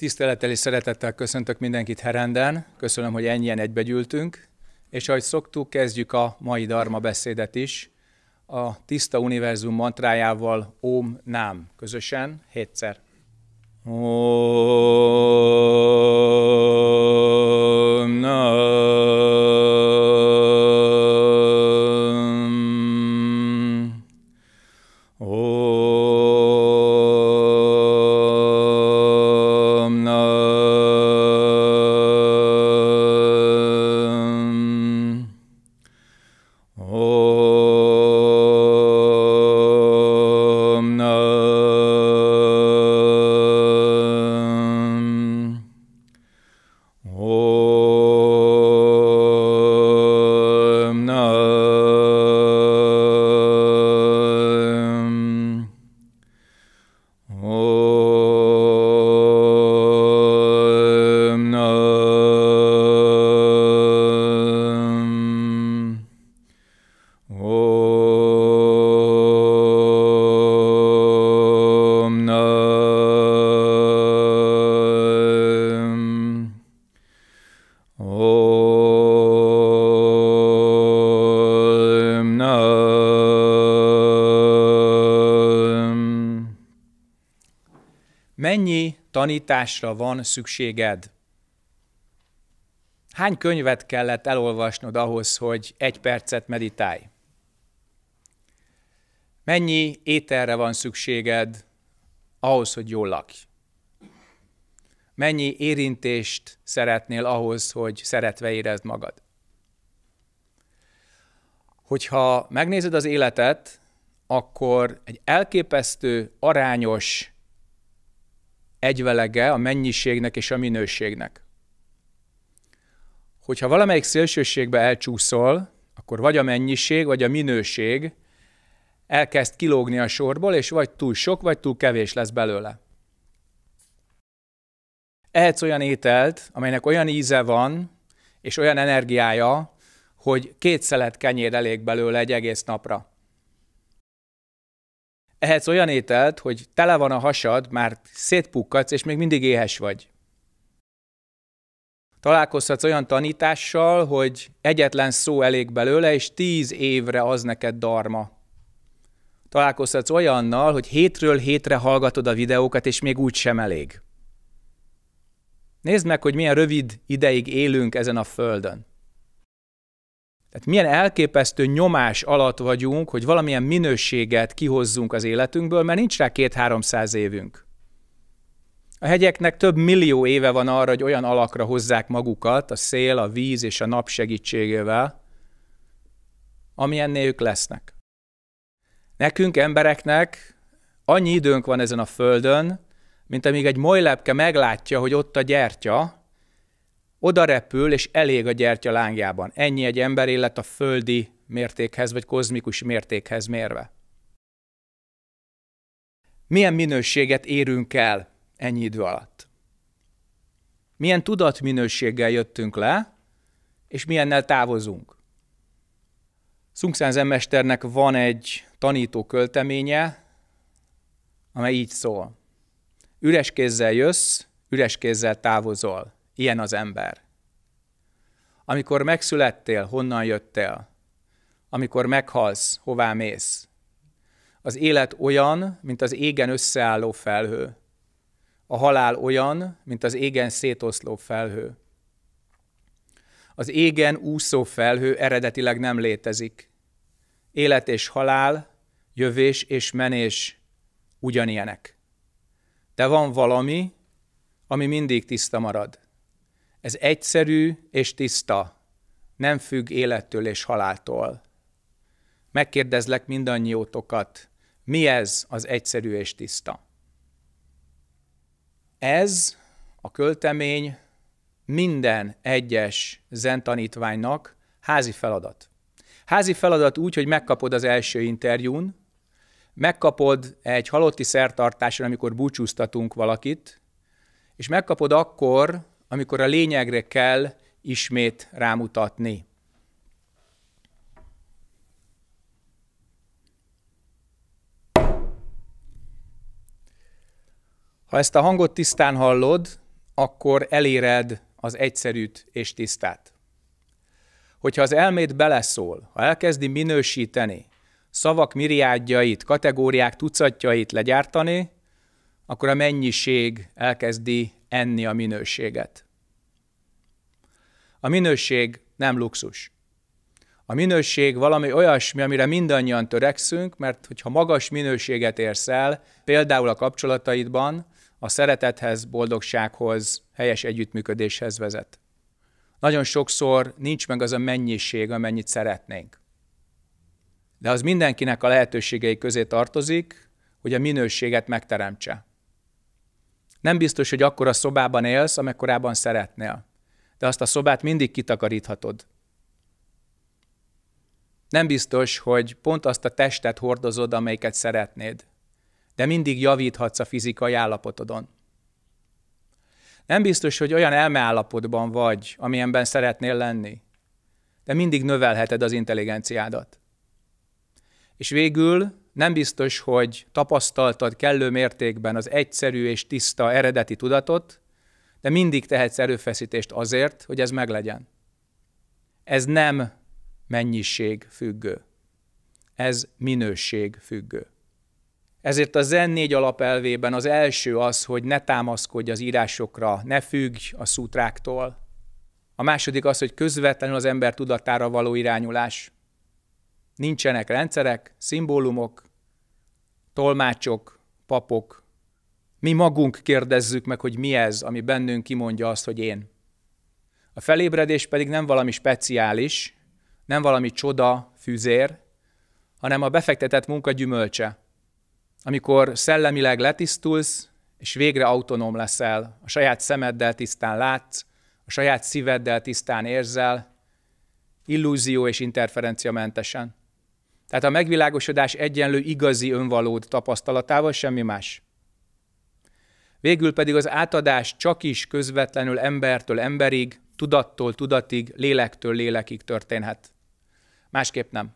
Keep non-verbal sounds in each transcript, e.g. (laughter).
Tisztelettel és szeretettel köszöntök mindenkit Herenden. Köszönöm, hogy ennyien egybegyűltünk. És ahogy szoktuk, kezdjük a mai Dharma beszédet is. A Tiszta Univerzum mantrájával Om Nám közösen, hétszer. Om Nám. Mennyi tanításra van szükséged? Hány könyvet kellett elolvasnod ahhoz, hogy egy percet meditálj? Mennyi ételre van szükséged ahhoz, hogy jól lakj? Mennyi érintést szeretnél ahhoz, hogy szeretve érezd magad? Hogyha megnézed az életet, akkor egy elképesztő, arányos egyvelege a mennyiségnek és a minőségnek. Hogyha valamelyik szélsőségbe elcsúszol, akkor vagy a mennyiség, vagy a minőség elkezd kilógni a sorból, és vagy túl sok, vagy túl kevés lesz belőle. Ehetsz olyan ételt, amelynek olyan íze van, és olyan energiája, hogy két szelet kenyér elég belőle egy egész napra. Ehetsz olyan ételt, hogy tele van a hasad, már szétpukkadsz, és még mindig éhes vagy. Találkozhatsz olyan tanítással, hogy egyetlen szó elég belőle, és tíz évre az neked darma. Találkozhatsz olyannal, hogy hétről hétre hallgatod a videókat, és még úgy sem elég. Nézd meg, hogy milyen rövid ideig élünk ezen a földön. Tehát milyen elképesztő nyomás alatt vagyunk, hogy valamilyen minőséget kihozzunk az életünkből, mert nincs rá két-háromszáz évünk. A hegyeknek több millió éve van arra, hogy olyan alakra hozzák magukat, a szél, a víz és a nap segítségével, amilyennél ők lesznek. Nekünk, embereknek annyi időnk van ezen a földön, mint amíg egy molylepke meglátja, hogy ott a gyertya, oda repül, és elég a gyertya lángjában. Ennyi egy ember élet a földi mértékhez, vagy kozmikus mértékhez mérve. Milyen minőséget érünk el ennyi idő alatt? Milyen tudatminőséggel jöttünk le, és milyennel távozunk? Szungszán Zenmesternek van egy tanító költeménye, amely így szól. Üres kézzel jössz, üres kézzel távozol. Ilyen az ember. Amikor megszülettél, honnan jöttél? Amikor meghalsz, hová mész? Az élet olyan, mint az égen összeálló felhő. A halál olyan, mint az égen szétoszló felhő. Az égen úszó felhő eredetileg nem létezik. Élet és halál, jövés és menés ugyanilyenek. De van valami, ami mindig tiszta marad. Ez egyszerű és tiszta, nem függ élettől és haláltól. Megkérdezlek mindannyiótokat, mi ez az egyszerű és tiszta? Ez a költemény minden egyes zentanítványnak házi feladat. Házi feladat úgy, hogy megkapod az első interjún, megkapod egy halotti szertartáson, amikor búcsúztatunk valakit, és megkapod akkor, amikor a lényegre kell ismét rámutatni. Ha ezt a hangot tisztán hallod, akkor eléred az egyszerűt és tisztát. Hogyha az elmét beleszól, ha elkezdi minősíteni, szavak miriádjait, kategóriák tucatjait legyártani, akkor a mennyiség elkezdi enni a minőséget. A minőség nem luxus. A minőség valami olyasmi, amire mindannyian törekszünk, mert hogyha magas minőséget érsz el, például a kapcsolataidban, a szeretethez, boldogsághoz, helyes együttműködéshez vezet. Nagyon sokszor nincs meg az a mennyiség, amennyit szeretnénk. De az mindenkinek a lehetőségei közé tartozik, hogy a minőséget megteremtse. Nem biztos, hogy akkor a szobában élsz, amekkorában szeretnél, de azt a szobát mindig kitakaríthatod. Nem biztos, hogy pont azt a testet hordozod, amelyiket szeretnéd, de mindig javíthatsz a fizikai állapotodon. Nem biztos, hogy olyan elmeállapotban vagy, amilyenben szeretnél lenni, de mindig növelheted az intelligenciádat. És végül nem biztos, hogy tapasztaltad kellő mértékben az egyszerű és tiszta eredeti tudatot, de mindig tehetsz erőfeszítést azért, hogy ez meglegyen. Ez nem mennyiség függő. Ez minőség függő. Ezért a Zen négy alapelvében az első az, hogy ne támaszkodj az írásokra, ne függj a szútráktól. A második az, hogy közvetlenül az ember tudatára való irányulás. Nincsenek rendszerek, szimbólumok, tolmácsok, papok. Mi magunk kérdezzük meg, hogy mi ez, ami bennünk kimondja azt, hogy én. A felébredés pedig nem valami speciális, nem valami csoda, fűzér, hanem a befektetett munka gyümölcse. Amikor szellemileg letisztulsz, és végre autonóm leszel, a saját szemeddel tisztán látsz, a saját szíveddel tisztán érzel, illúzió és interferencia mentesen. Tehát a megvilágosodás egyenlő igazi önvalód tapasztalatával semmi más. Végül pedig az átadás csak is közvetlenül embertől emberig, tudattól tudatig, lélektől lélekig történhet. Másképp nem.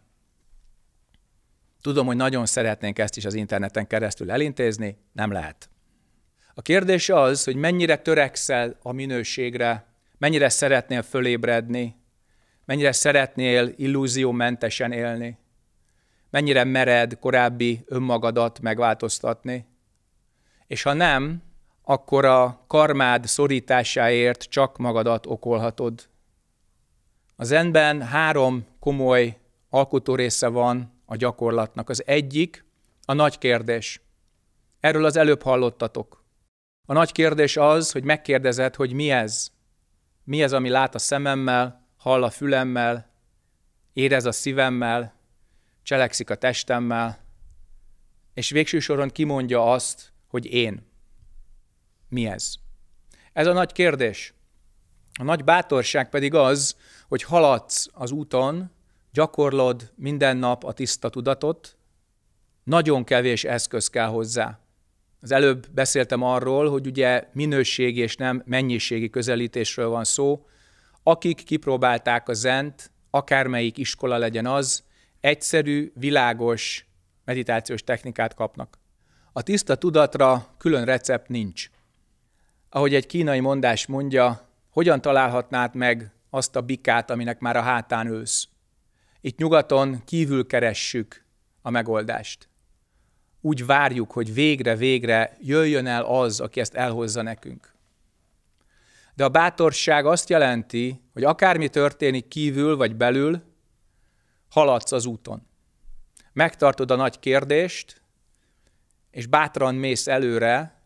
Tudom, hogy nagyon szeretnénk ezt is az interneten keresztül elintézni, nem lehet. A kérdés az, hogy mennyire törekszel a minőségre, mennyire szeretnél fölébredni, mennyire szeretnél illúziómentesen élni, mennyire mered korábbi önmagadat megváltoztatni. És ha nem, akkor a karmád szorításáért csak magadat okolhatod. A zenben három komoly alkotó része van a gyakorlatnak. Az egyik a nagy kérdés. Erről az előbb hallottatok. A nagy kérdés az, hogy megkérdezed, hogy mi ez? Mi ez, ami lát a szememmel, hall a fülemmel, érez a szívemmel, cselekszik a testemmel, és végső soron kimondja azt, hogy én. Mi ez? Ez a nagy kérdés. A nagy bátorság pedig az, hogy haladsz az úton, gyakorlod minden nap a tiszta tudatot, nagyon kevés eszköz kell hozzá. Az előbb beszéltem arról, hogy ugye minőségi és nem mennyiségi közelítésről van szó. Akik kipróbálták a zent, akármelyik iskola legyen az, egyszerű, világos meditációs technikát kapnak. A tiszta tudatra külön recept nincs. Ahogy egy kínai mondás mondja, hogyan találhatnád meg azt a bikát, aminek már a hátán ősz. Itt nyugaton kívül keressük a megoldást. Úgy várjuk, hogy végre-végre jöjjön el az, aki ezt elhozza nekünk. De a bátorság azt jelenti, hogy akármi történik kívül vagy belül, haladsz az úton. Megtartod a nagy kérdést, és bátran mész előre,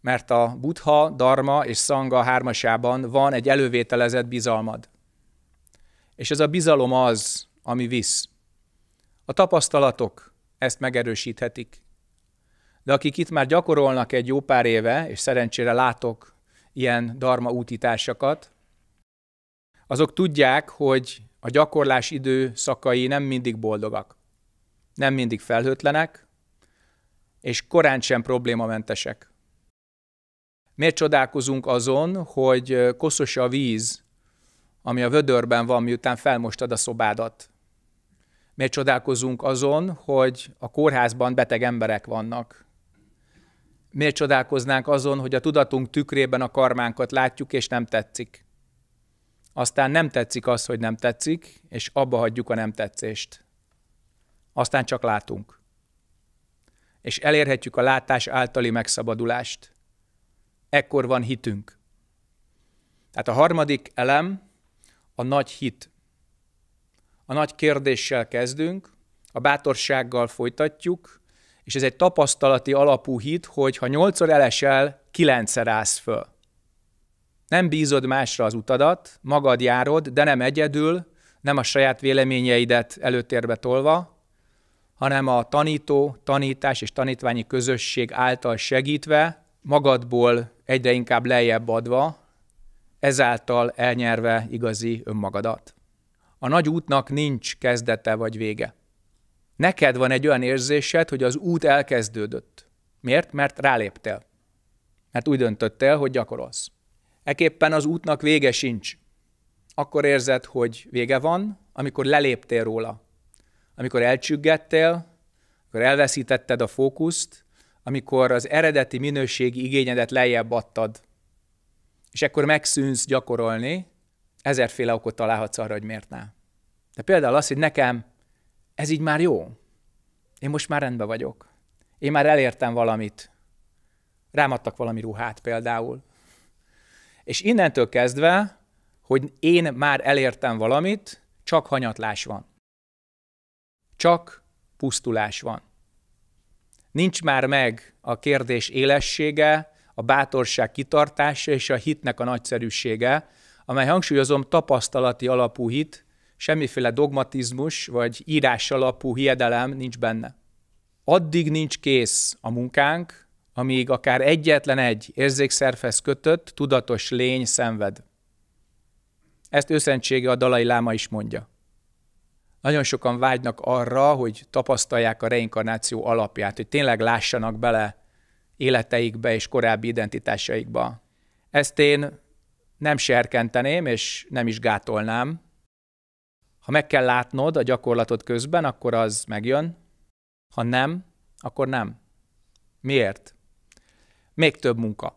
mert a buddha, dharma és szanga hármasában van egy elővételezett bizalmad. És ez a bizalom az, ami visz. A tapasztalatok ezt megerősíthetik. De akik itt már gyakorolnak egy jó pár éve, és szerencsére látok ilyen dharma útítársakat, azok tudják, hogy a gyakorlás időszakai nem mindig boldogak, nem mindig felhőtlenek, és korán sem problémamentesek. Miért csodálkozunk azon, hogy koszos a víz, ami a vödörben van, miután felmostad a szobádat? Miért csodálkozunk azon, hogy a kórházban beteg emberek vannak? Miért csodálkoznánk azon, hogy a tudatunk tükrében a karmánkat látjuk, és nem tetszik? Aztán nem tetszik az, hogy nem tetszik, és abba hagyjuk a nem tetszést. Aztán csak látunk. És elérhetjük a látás általi megszabadulást. Ekkor van hitünk. Tehát a harmadik elem a nagy hit. A nagy kérdéssel kezdünk, a bátorsággal folytatjuk, és ez egy tapasztalati alapú hit, hogy ha nyolcszor elesel, kilencszer állsz föl. Nem bízod másra az utadat, magad járod, de nem egyedül, nem a saját véleményeidet előtérbe tolva, hanem a tanító, tanítás és tanítványi közösség által segítve, magadból egyre inkább lejjebb adva, ezáltal elnyerve igazi önmagadat. A nagy útnak nincs kezdete vagy vége. Neked van egy olyan érzésed, hogy az út elkezdődött. Miért? Mert ráléptél. Mert úgy döntöttél, hogy gyakorolsz. Eképpen az útnak vége sincs. Akkor érzed, hogy vége van, amikor leléptél róla. Amikor elcsüggettél, amikor elveszítetted a fókuszt, amikor az eredeti minőségi igényedet lejjebb adtad. És ekkor megszűnsz gyakorolni, ezerféle okot találhatsz arra, hogy miért ne. De például az, hogy nekem ez így már jó. Én most már rendben vagyok. Én már elértem valamit. Rámadtak valami ruhát például. És innentől kezdve, hogy én már elértem valamit, csak hanyatlás van. Csak pusztulás van. Nincs már meg a kérdés élessége, a bátorság kitartása és a hitnek a nagyszerűsége, amely hangsúlyozom tapasztalati alapú hit, semmiféle dogmatizmus vagy írás alapú hiedelem nincs benne. Addig nincs kész a munkánk, amíg akár egyetlen egy érzékszervhez kötött, tudatos lény szenved. Ezt őszentsége a Dalai Láma is mondja. Nagyon sokan vágynak arra, hogy tapasztalják a reinkarnáció alapját, hogy tényleg lássanak bele életeikbe és korábbi identitásaikba. Ezt én nem serkenteném, és nem is gátolnám. Ha meg kell látnod a gyakorlatot közben, akkor az megjön. Ha nem, akkor nem. Miért? Még több munka.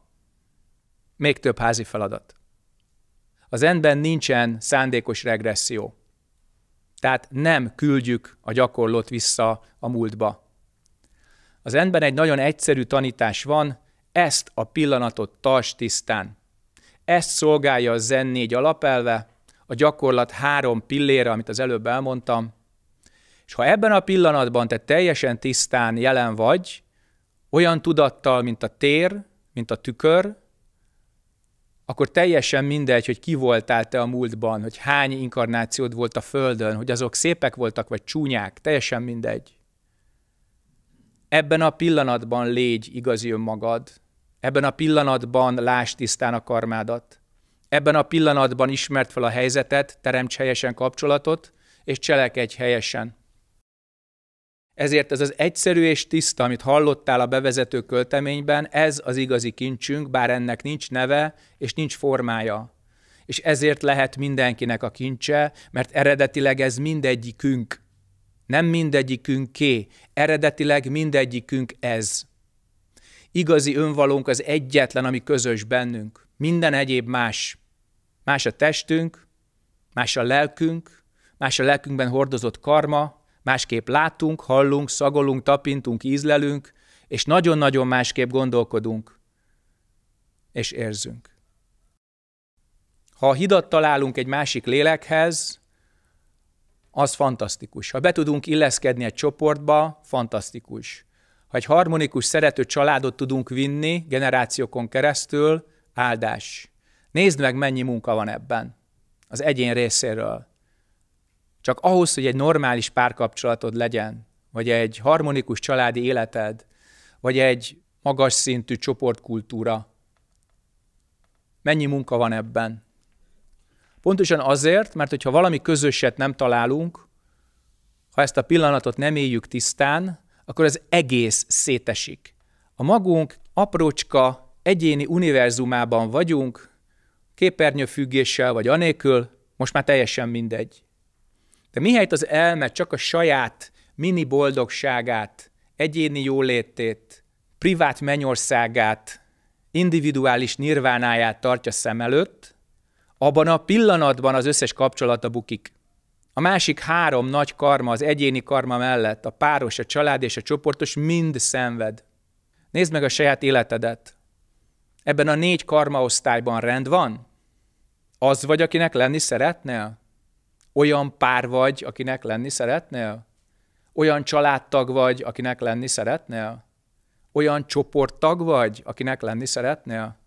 Még több házi feladat. Az endben nincsen szándékos regresszió. Tehát nem küldjük a gyakorlót vissza a múltba. Az endben egy nagyon egyszerű tanítás van, ezt a pillanatot tarts tisztán. Ezt szolgálja a Zen négy alapelve, a gyakorlat három pillére, amit az előbb elmondtam. És ha ebben a pillanatban te teljesen tisztán jelen vagy, olyan tudattal, mint a tér, mint a tükör, akkor teljesen mindegy, hogy ki voltál te a múltban, hogy hány inkarnációd volt a Földön, hogy azok szépek voltak vagy csúnyák, teljesen mindegy. Ebben a pillanatban légy igazi önmagad, ebben a pillanatban lásd tisztán a karmádat, ebben a pillanatban ismert fel a helyzetet, teremts helyesen kapcsolatot, és cselekedj helyesen. Ezért ez az egyszerű és tiszta, amit hallottál a bevezető költeményben, ez az igazi kincsünk, bár ennek nincs neve és nincs formája. És ezért lehet mindenkinek a kincse, mert eredetileg ez mindegyikünk. Nem mindegyikünké, eredetileg mindegyikünk ez. Igazi önvalónk az egyetlen, ami közös bennünk. Minden egyéb más. Más a testünk, más a lelkünk, más a lelkünkben hordozott karma, másképp látunk, hallunk, szagolunk, tapintunk, ízlelünk, és nagyon-nagyon másképp gondolkodunk és érzünk. Ha hidat találunk egy másik lélekhez, az fantasztikus. Ha be tudunk illeszkedni egy csoportba, fantasztikus. Ha egy harmonikus, szerető családot tudunk vinni generációkon keresztül, áldás. Nézd meg, mennyi munka van ebben az egyén részéről. Csak ahhoz, hogy egy normális párkapcsolatod legyen, vagy egy harmonikus családi életed, vagy egy magas szintű csoportkultúra, mennyi munka van ebben? Pontosan azért, mert hogyha valami közöset nem találunk, ha ezt a pillanatot nem éljük tisztán, akkor az egész szétesik. A magunk aprócska, egyéni univerzumában vagyunk, képernyőfüggéssel vagy anélkül, most már teljesen mindegy. De mihelyt az elme csak a saját mini boldogságát, egyéni jólétét privát mennyországát, individuális nirvánáját tartja szem előtt, abban a pillanatban az összes kapcsolata bukik. A másik három nagy karma, az egyéni karma mellett, a páros, a család és a csoportos mind szenved. Nézd meg a saját életedet. Ebben a négy karmaosztályban rend van? Az vagy, akinek lenni szeretnél? Olyan pár vagy, akinek lenni szeretnél? Olyan családtag vagy, akinek lenni szeretnél? Olyan csoporttag vagy, akinek lenni szeretnél?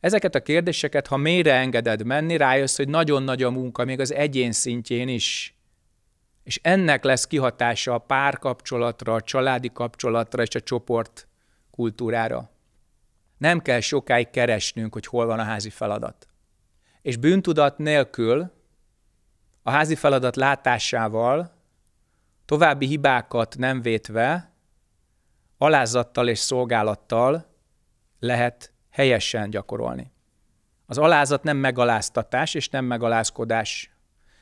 Ezeket a kérdéseket, ha mélyre engeded menni, rájössz, hogy nagyon nagy a munka, még az egyén szintjén is. És ennek lesz kihatása a párkapcsolatra, a családi kapcsolatra és a csoport kultúrára. Nem kell sokáig keresnünk, hogy hol van a házi feladat. És bűntudat nélkül, a házi feladat látásával, további hibákat nem vétve, alázattal és szolgálattal lehet helyesen gyakorolni. Az alázat nem megaláztatás és nem megalázkodás.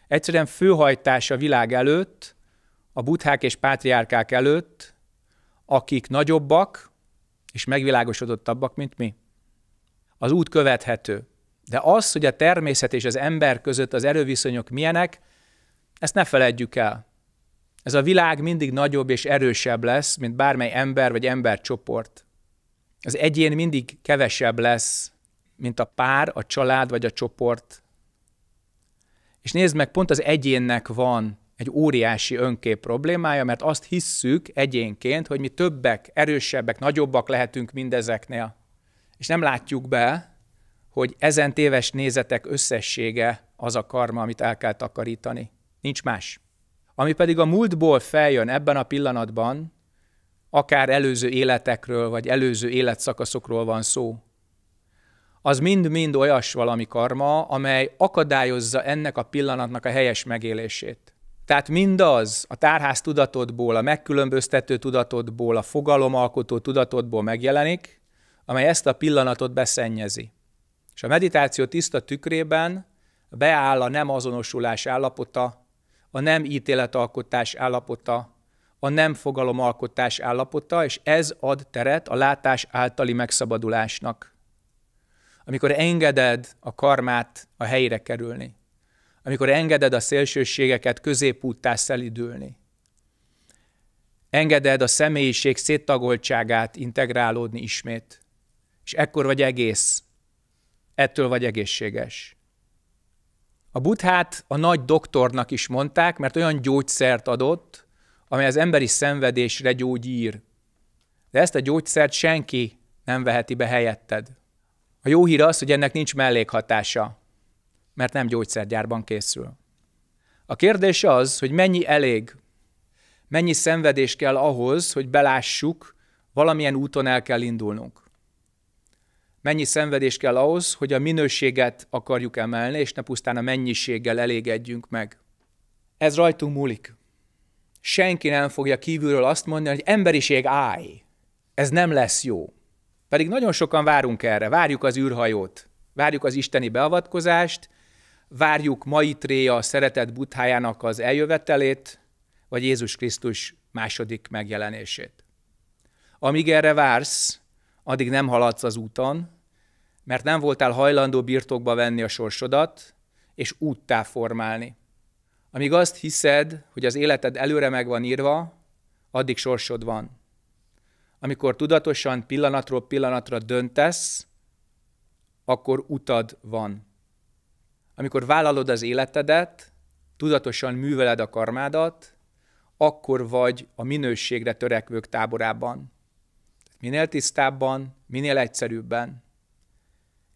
Egyszerűen főhajtás a világ előtt, a buthák és pátriárkák előtt, akik nagyobbak és megvilágosodottabbak, mint mi. Az út követhető. De az, hogy a természet és az ember között az erőviszonyok milyenek, ezt ne feledjük el. Ez a világ mindig nagyobb és erősebb lesz, mint bármely ember vagy embercsoport. Az egyén mindig kevesebb lesz, mint a pár, a család vagy a csoport. És nézd meg, pont az egyénnek van egy óriási önkép problémája, mert azt hisszük egyénként, hogy mi többek, erősebbek, nagyobbak lehetünk mindezeknél. És nem látjuk be, hogy ezen téves nézetek összessége az a karma, amit el kell takarítani. Nincs más. Ami pedig a múltból feljön ebben a pillanatban, akár előző életekről, vagy előző életszakaszokról van szó, az mind-mind olyas valami karma, amely akadályozza ennek a pillanatnak a helyes megélését. Tehát mindaz a tárház tudatodból, a megkülönböztető tudatodból, a fogalomalkotó tudatodból megjelenik, amely ezt a pillanatot beszennyezi. És a meditáció tiszta tükrében beáll a nem azonosulás állapota, a nem ítéletalkotás állapota, a nem fogalomalkotás állapota, és ez ad teret a látás általi megszabadulásnak. Amikor engeded a karmát a helyre kerülni, amikor engeded a szélsőségeket középúttá szelidülni, engeded a személyiség széttagoltságát integrálódni ismét, és ekkor vagy egész, ettől vagy egészséges. A buthát a nagy doktornak is mondták, mert olyan gyógyszert adott, amely az emberi szenvedésre gyógyír. De ezt a gyógyszert senki nem veheti be helyetted. A jó hír az, hogy ennek nincs mellékhatása, mert nem gyógyszergyárban készül. A kérdés az, hogy mennyi elég, mennyi szenvedés kell ahhoz, hogy belássuk, valamilyen úton el kell indulnunk. Mennyi szenvedés kell ahhoz, hogy a minőséget akarjuk emelni, és ne pusztán a mennyiséggel elégedjünk meg. Ez rajtunk múlik senki nem fogja kívülről azt mondani, hogy emberiség állj, ez nem lesz jó. Pedig nagyon sokan várunk erre, várjuk az űrhajót, várjuk az isteni beavatkozást, várjuk Maitréja, a szeretett buthájának az eljövetelét, vagy Jézus Krisztus második megjelenését. Amíg erre vársz, addig nem haladsz az úton, mert nem voltál hajlandó birtokba venni a sorsodat, és úttá formálni. Amíg azt hiszed, hogy az életed előre meg van írva, addig sorsod van. Amikor tudatosan pillanatról pillanatra döntesz, akkor utad van. Amikor vállalod az életedet, tudatosan műveled a karmádat, akkor vagy a minőségre törekvők táborában. Minél tisztábban, minél egyszerűbben.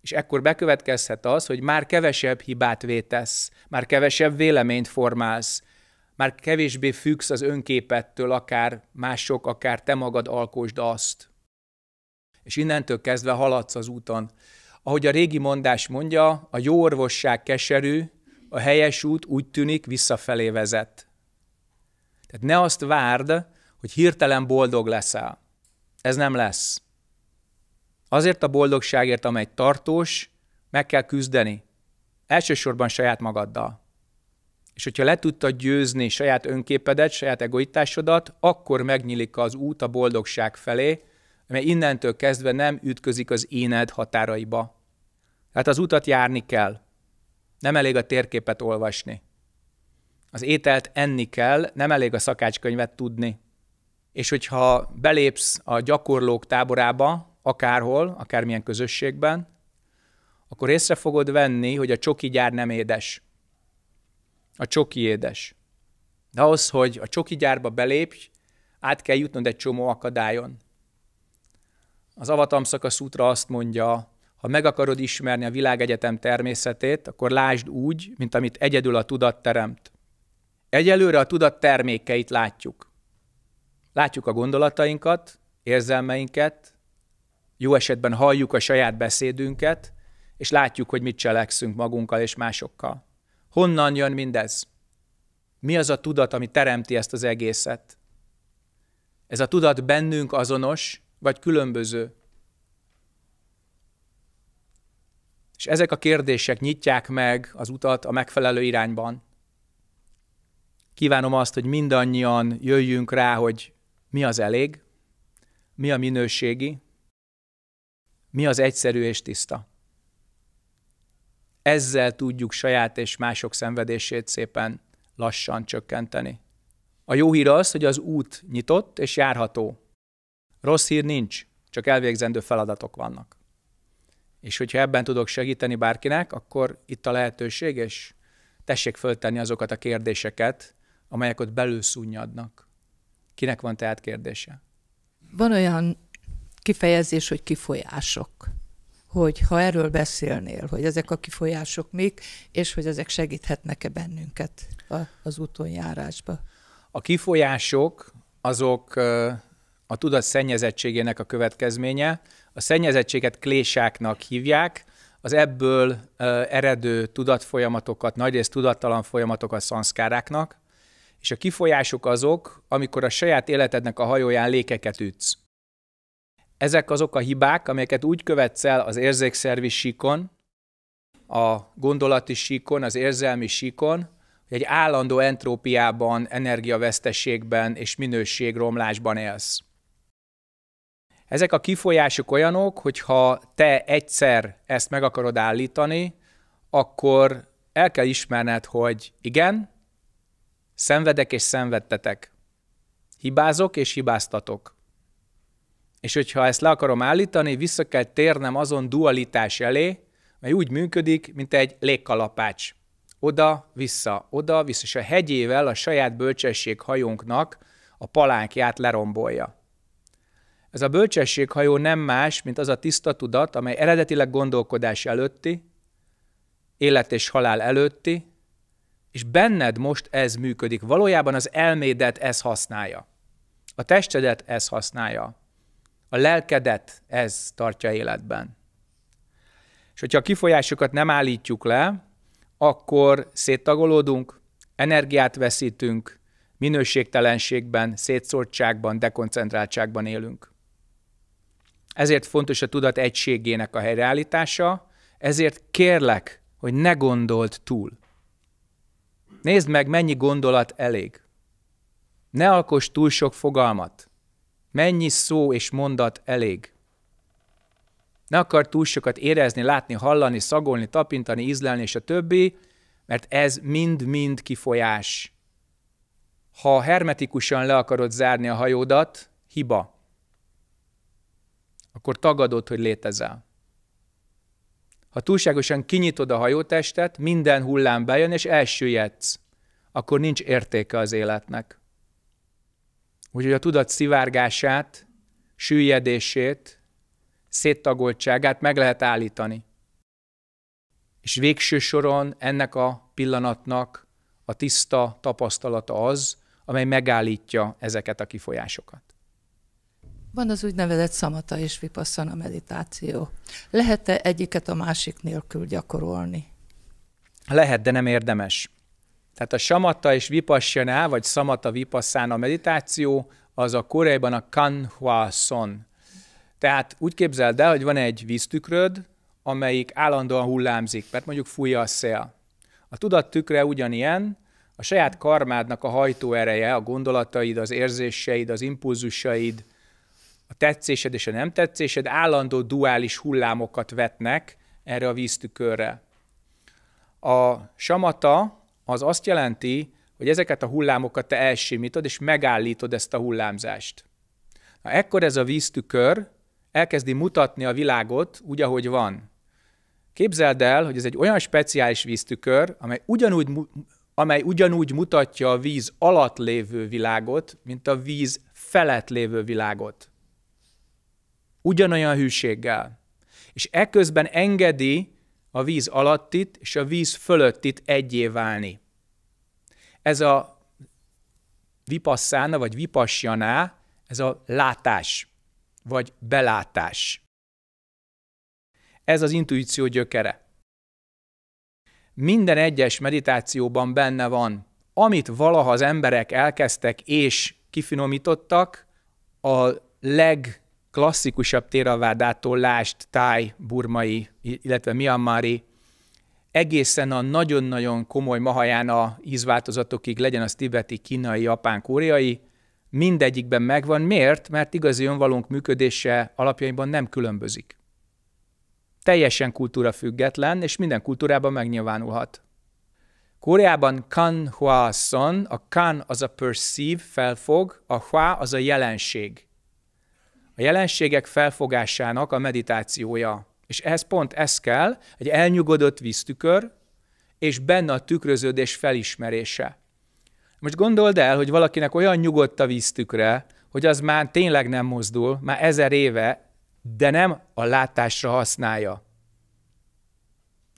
És ekkor bekövetkezhet az, hogy már kevesebb hibát vétesz, már kevesebb véleményt formálsz, már kevésbé függsz az önképettől, akár mások, akár te magad alkosd azt. És innentől kezdve haladsz az úton. Ahogy a régi mondás mondja, a jó orvosság keserű, a helyes út úgy tűnik visszafelé vezet. Tehát ne azt várd, hogy hirtelen boldog leszel. Ez nem lesz. Azért a boldogságért, amely tartós, meg kell küzdeni. Elsősorban saját magaddal. És hogyha le tudtad győzni saját önképedet, saját egoitásodat, akkor megnyílik az út a boldogság felé, amely innentől kezdve nem ütközik az éned határaiba. Tehát az utat járni kell. Nem elég a térképet olvasni. Az ételt enni kell, nem elég a szakácskönyvet tudni. És hogyha belépsz a gyakorlók táborába, akárhol, akármilyen közösségben, akkor észre fogod venni, hogy a csoki gyár nem édes. A csoki édes. De ahhoz, hogy a csoki gyárba belépj, át kell jutnod egy csomó akadályon. Az Avatamszaka Sutra azt mondja, ha meg akarod ismerni a világegyetem természetét, akkor lásd úgy, mint amit egyedül a tudat teremt. Egyelőre a tudat termékeit látjuk. Látjuk a gondolatainkat, érzelmeinket, jó esetben halljuk a saját beszédünket, és látjuk, hogy mit cselekszünk magunkkal és másokkal. Honnan jön mindez? Mi az a tudat, ami teremti ezt az egészet? Ez a tudat bennünk azonos, vagy különböző? És ezek a kérdések nyitják meg az utat a megfelelő irányban. Kívánom azt, hogy mindannyian jöjjünk rá, hogy mi az elég, mi a minőségi, mi az egyszerű és tiszta. Ezzel tudjuk saját és mások szenvedését szépen lassan csökkenteni. A jó hír az, hogy az út nyitott és járható. Rossz hír nincs, csak elvégzendő feladatok vannak. És hogyha ebben tudok segíteni bárkinek, akkor itt a lehetőség, és tessék föltenni azokat a kérdéseket, amelyek ott belül szunnyadnak. Kinek van tehát kérdése? Van olyan kifejezés, hogy kifolyások. Hogy ha erről beszélnél, hogy ezek a kifolyások mik, és hogy ezek segíthetnek-e bennünket az úton járásba. A kifolyások azok a tudat szennyezettségének a következménye. A szennyezettséget klésáknak hívják, az ebből eredő tudatfolyamatokat, nagyrészt tudattalan folyamatokat szanszkáráknak, és a kifolyások azok, amikor a saját életednek a hajóján lékeket ütsz. Ezek azok a hibák, amelyeket úgy követsz el az érzékszervi síkon, a gondolati síkon, az érzelmi síkon, hogy egy állandó entrópiában, energiavesztességben és minőségromlásban élsz. Ezek a kifolyások olyanok, hogy ha te egyszer ezt meg akarod állítani, akkor el kell ismerned, hogy igen, szenvedek és szenvedtetek. Hibázok és hibáztatok. És hogyha ezt le akarom állítani, vissza kell térnem azon dualitás elé, mely úgy működik, mint egy légkalapács. Oda, vissza, oda, vissza, és a hegyével a saját bölcsesség hajónknak a palánkját lerombolja. Ez a bölcsességhajó nem más, mint az a tiszta tudat, amely eredetileg gondolkodás előtti, élet és halál előtti, és benned most ez működik. Valójában az elmédet ez használja. A testedet ez használja. A lelkedet ez tartja életben. És hogyha a kifolyásokat nem állítjuk le, akkor széttagolódunk, energiát veszítünk, minőségtelenségben, szétszórtságban, dekoncentráltságban élünk. Ezért fontos a tudat egységének a helyreállítása, ezért kérlek, hogy ne gondold túl. Nézd meg, mennyi gondolat elég. Ne alkos túl sok fogalmat. Mennyi szó és mondat elég. Ne akar túl sokat érezni, látni, hallani, szagolni, tapintani, ízlelni és a többi, mert ez mind-mind kifolyás. Ha hermetikusan le akarod zárni a hajódat, hiba akkor tagadod, hogy létezel. Ha túlságosan kinyitod a hajótestet, minden hullám bejön, és elsüllyedsz, akkor nincs értéke az életnek. Úgyhogy a tudat szivárgását, süllyedését, széttagoltságát meg lehet állítani. És végső soron ennek a pillanatnak a tiszta tapasztalata az, amely megállítja ezeket a kifolyásokat. Van az úgynevezett szamata és vipasszana meditáció. Lehet-e egyiket a másik nélkül gyakorolni? Lehet, de nem érdemes. Tehát a samata és vipassana, vagy samata vipassana meditáció, az a koreaiban a kanhua son. Tehát úgy képzeld el, hogy van egy víztükröd, amelyik állandóan hullámzik, mert mondjuk fújja a szél. A tudat tükre ugyanilyen, a saját karmádnak a hajtóereje, a gondolataid, az érzéseid, az impulzusaid, a tetszésed és a nem tetszésed állandó duális hullámokat vetnek erre a víztükörre. A samata az azt jelenti, hogy ezeket a hullámokat te elsimítod, és megállítod ezt a hullámzást. Na, ekkor ez a víztükör elkezdi mutatni a világot úgy, ahogy van. Képzeld el, hogy ez egy olyan speciális víztükör, amely ugyanúgy, amely ugyanúgy mutatja a víz alatt lévő világot, mint a víz felett lévő világot. Ugyanolyan hűséggel. És ekközben engedi a víz alattit és a víz fölöttit egyé válni. Ez a vipasszána, vagy vipassjaná, ez a látás, vagy belátás. Ez az intuíció gyökere. Minden egyes meditációban benne van, amit valaha az emberek elkezdtek és kifinomítottak, a legklasszikusabb téravádától lást táj, burmai, illetve miammari, egészen a nagyon-nagyon komoly mahajána ízváltozatokig, legyen az tibeti, kínai, japán, koreai, mindegyikben megvan. Miért? Mert igazi önvalónk működése alapjaiban nem különbözik teljesen kultúra független, és minden kultúrában megnyilvánulhat. Koreában kan hua son, a kan az a perceive, felfog, a hua az a jelenség. A jelenségek felfogásának a meditációja. És ehhez pont ez kell, egy elnyugodott víztükör, és benne a tükröződés felismerése. Most gondold el, hogy valakinek olyan nyugodt a víztükre, hogy az már tényleg nem mozdul, már ezer éve de nem a látásra használja.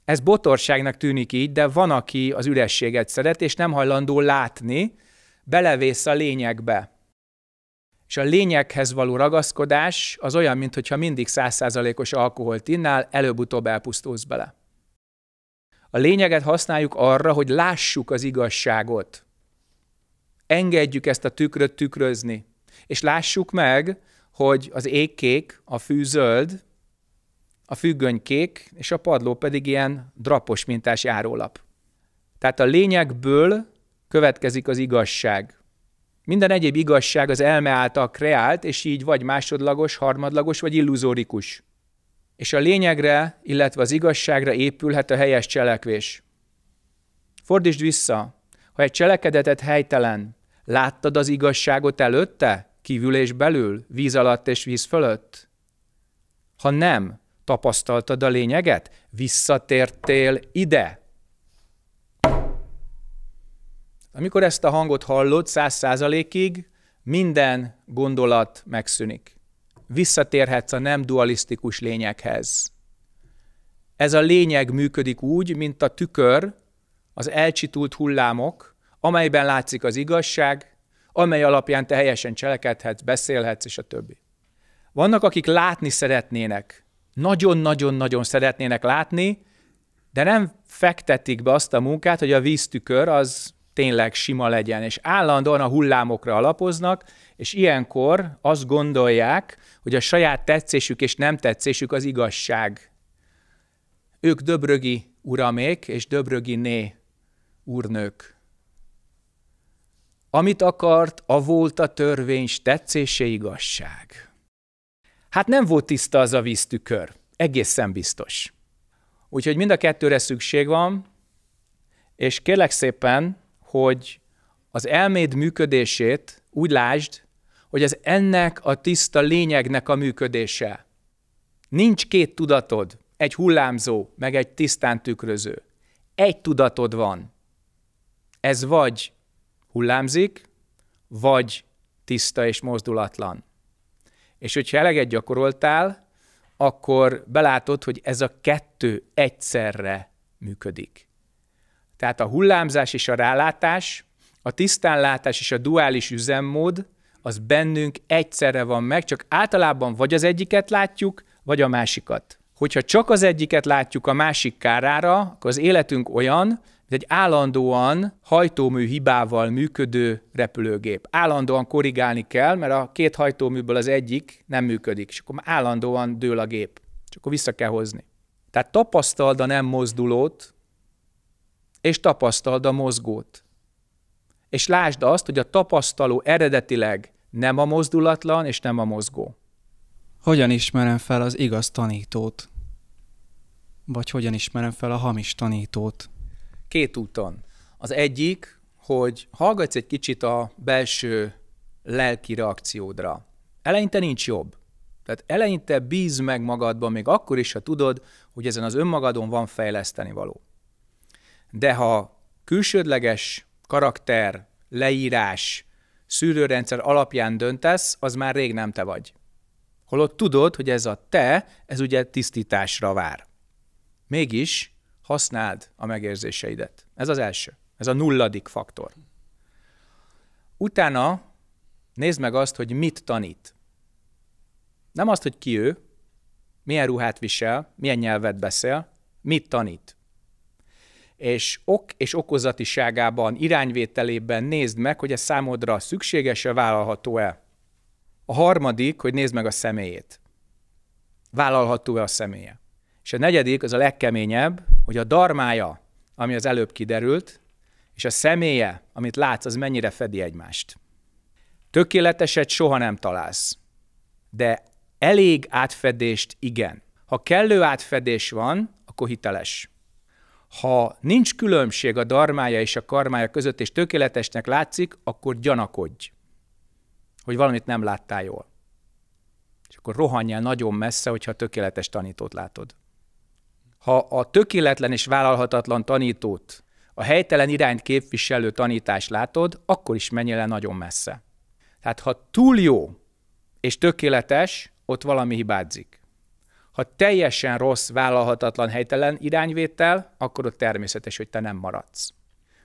Ez botorságnak tűnik így, de van, aki az ürességet szeret, és nem hajlandó látni, belevész a lényegbe. És a lényeghez való ragaszkodás az olyan, mintha mindig százszázalékos alkoholt innál, előbb-utóbb elpusztulsz bele. A lényeget használjuk arra, hogy lássuk az igazságot. Engedjük ezt a tükröt tükrözni. És lássuk meg, hogy az ég kék, a fű a függöny kék, és a padló pedig ilyen drapos mintás járólap. Tehát a lényegből következik az igazság. Minden egyéb igazság az elme által kreált, és így vagy másodlagos, harmadlagos, vagy illuzórikus. És a lényegre, illetve az igazságra épülhet a helyes cselekvés. Fordítsd vissza, ha egy cselekedetet helytelen, láttad az igazságot előtte? kívül és belül, víz alatt és víz fölött? Ha nem, tapasztaltad a lényeget? Visszatértél ide? Amikor ezt a hangot hallod száz százalékig, minden gondolat megszűnik. Visszatérhetsz a nem dualisztikus lényeghez. Ez a lényeg működik úgy, mint a tükör, az elcsitult hullámok, amelyben látszik az igazság, amely alapján te helyesen cselekedhetsz, beszélhetsz, és a többi. Vannak, akik látni szeretnének, nagyon-nagyon-nagyon szeretnének látni, de nem fektetik be azt a munkát, hogy a víztükör az tényleg sima legyen, és állandóan a hullámokra alapoznak, és ilyenkor azt gondolják, hogy a saját tetszésük és nem tetszésük az igazság. Ők döbrögi uramék és döbrögi né úrnők. Amit akart, a volt a törvény, tetszése igazság. Hát nem volt tiszta az a víztükör, egészen biztos. Úgyhogy mind a kettőre szükség van, és kérlek szépen, hogy az elméd működését úgy lásd, hogy ez ennek a tiszta lényegnek a működése. Nincs két tudatod, egy hullámzó, meg egy tisztán tükröző. Egy tudatod van. Ez vagy hullámzik, vagy tiszta és mozdulatlan. És hogyha eleget gyakoroltál, akkor belátod, hogy ez a kettő egyszerre működik. Tehát a hullámzás és a rálátás, a tisztánlátás és a duális üzemmód, az bennünk egyszerre van meg, csak általában vagy az egyiket látjuk, vagy a másikat. Hogyha csak az egyiket látjuk a másik kárára, akkor az életünk olyan, egy állandóan hajtómű hibával működő repülőgép. Állandóan korrigálni kell, mert a két hajtóműből az egyik nem működik, és akkor állandóan dől a gép. És akkor vissza kell hozni. Tehát tapasztald a nem mozdulót, és tapasztald a mozgót. És lásd azt, hogy a tapasztaló eredetileg nem a mozdulatlan, és nem a mozgó. Hogyan ismerem fel az igaz tanítót? Vagy hogyan ismerem fel a hamis tanítót? Két úton. Az egyik, hogy hallgatsz egy kicsit a belső lelki reakciódra. Eleinte nincs jobb. Tehát eleinte bíz meg magadban, még akkor is, ha tudod, hogy ezen az önmagadon van fejleszteni való. De ha külsődleges karakter, leírás, szűrőrendszer alapján döntesz, az már rég nem te vagy. Holott tudod, hogy ez a te, ez ugye tisztításra vár. Mégis használd a megérzéseidet. Ez az első. Ez a nulladik faktor. Utána nézd meg azt, hogy mit tanít. Nem azt, hogy ki ő, milyen ruhát visel, milyen nyelvet beszél, mit tanít. És ok és okozatiságában, irányvételében nézd meg, hogy ez számodra szükséges-e, vállalható-e. A harmadik, hogy nézd meg a személyét. Vállalható-e a személye. És a negyedik, az a legkeményebb, hogy a darmája, ami az előbb kiderült, és a személye, amit látsz, az mennyire fedi egymást. Tökéleteset soha nem találsz, de elég átfedést igen. Ha kellő átfedés van, akkor hiteles. Ha nincs különbség a darmája és a karmája között, és tökéletesnek látszik, akkor gyanakodj, hogy valamit nem láttál jól. És akkor rohanj el nagyon messze, hogyha tökéletes tanítót látod. Ha a tökéletlen és vállalhatatlan tanítót, a helytelen irányt képviselő tanítást látod, akkor is menj el nagyon messze. Tehát ha túl jó és tökéletes, ott valami hibázik. Ha teljesen rossz, vállalhatatlan, helytelen irányvétel, akkor ott természetes, hogy te nem maradsz.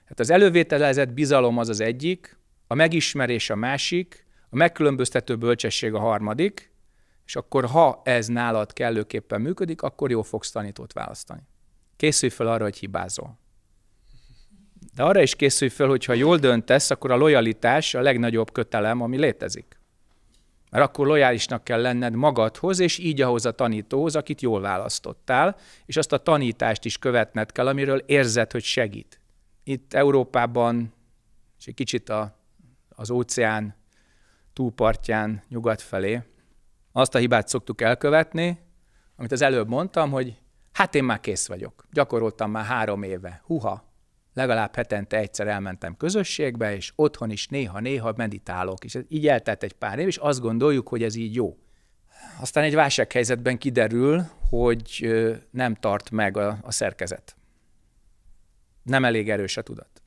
Hát az elővételezett bizalom az az egyik, a megismerés a másik, a megkülönböztető bölcsesség a harmadik, és akkor ha ez nálad kellőképpen működik, akkor jó fogsz tanítót választani. Készülj fel arra, hogy hibázol. De arra is készülj fel, hogy ha jól döntesz, akkor a lojalitás a legnagyobb kötelem, ami létezik. Mert akkor lojálisnak kell lenned magadhoz, és így ahhoz a tanítóhoz, akit jól választottál, és azt a tanítást is követned kell, amiről érzed, hogy segít. Itt Európában, és egy kicsit a, az óceán túlpartján nyugat felé, azt a hibát szoktuk elkövetni, amit az előbb mondtam, hogy hát én már kész vagyok. Gyakoroltam már három éve. Huha, legalább hetente egyszer elmentem közösségbe, és otthon is néha-néha meditálok, és így eltelt egy pár év, és azt gondoljuk, hogy ez így jó. Aztán egy válsághelyzetben kiderül, hogy nem tart meg a, a szerkezet. Nem elég erős a tudat.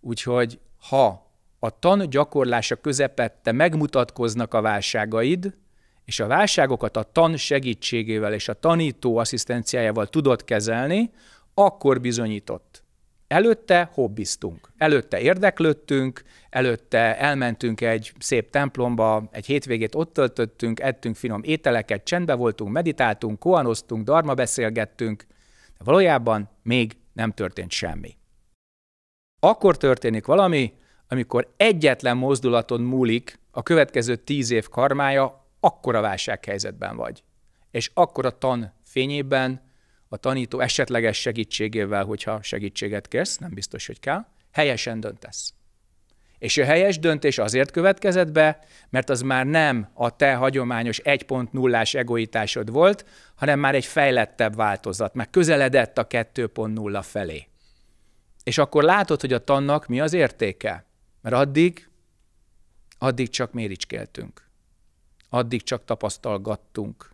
Úgyhogy ha a tan gyakorlása közepette megmutatkoznak a válságaid, és a válságokat a tan segítségével és a tanító asszisztenciájával tudod kezelni, akkor bizonyított. Előtte hobbiztunk, előtte érdeklődtünk, előtte elmentünk egy szép templomba, egy hétvégét ott töltöttünk, ettünk finom ételeket, csendbe voltunk, meditáltunk, koanoztunk, darma beszélgettünk, de valójában még nem történt semmi. Akkor történik valami, amikor egyetlen mozdulaton múlik a következő tíz év karmája, akkor a válsághelyzetben vagy. És akkor a tan fényében a tanító esetleges segítségével, hogyha segítséget kérsz, nem biztos, hogy kell, helyesen döntesz. És a helyes döntés azért következett be, mert az már nem a te hagyományos 1.0-ás egoitásod volt, hanem már egy fejlettebb változat, meg közeledett a 2.0 felé. És akkor látod, hogy a tannak mi az értéke. Mert addig, addig csak méricskéltünk. Addig csak tapasztalgattunk.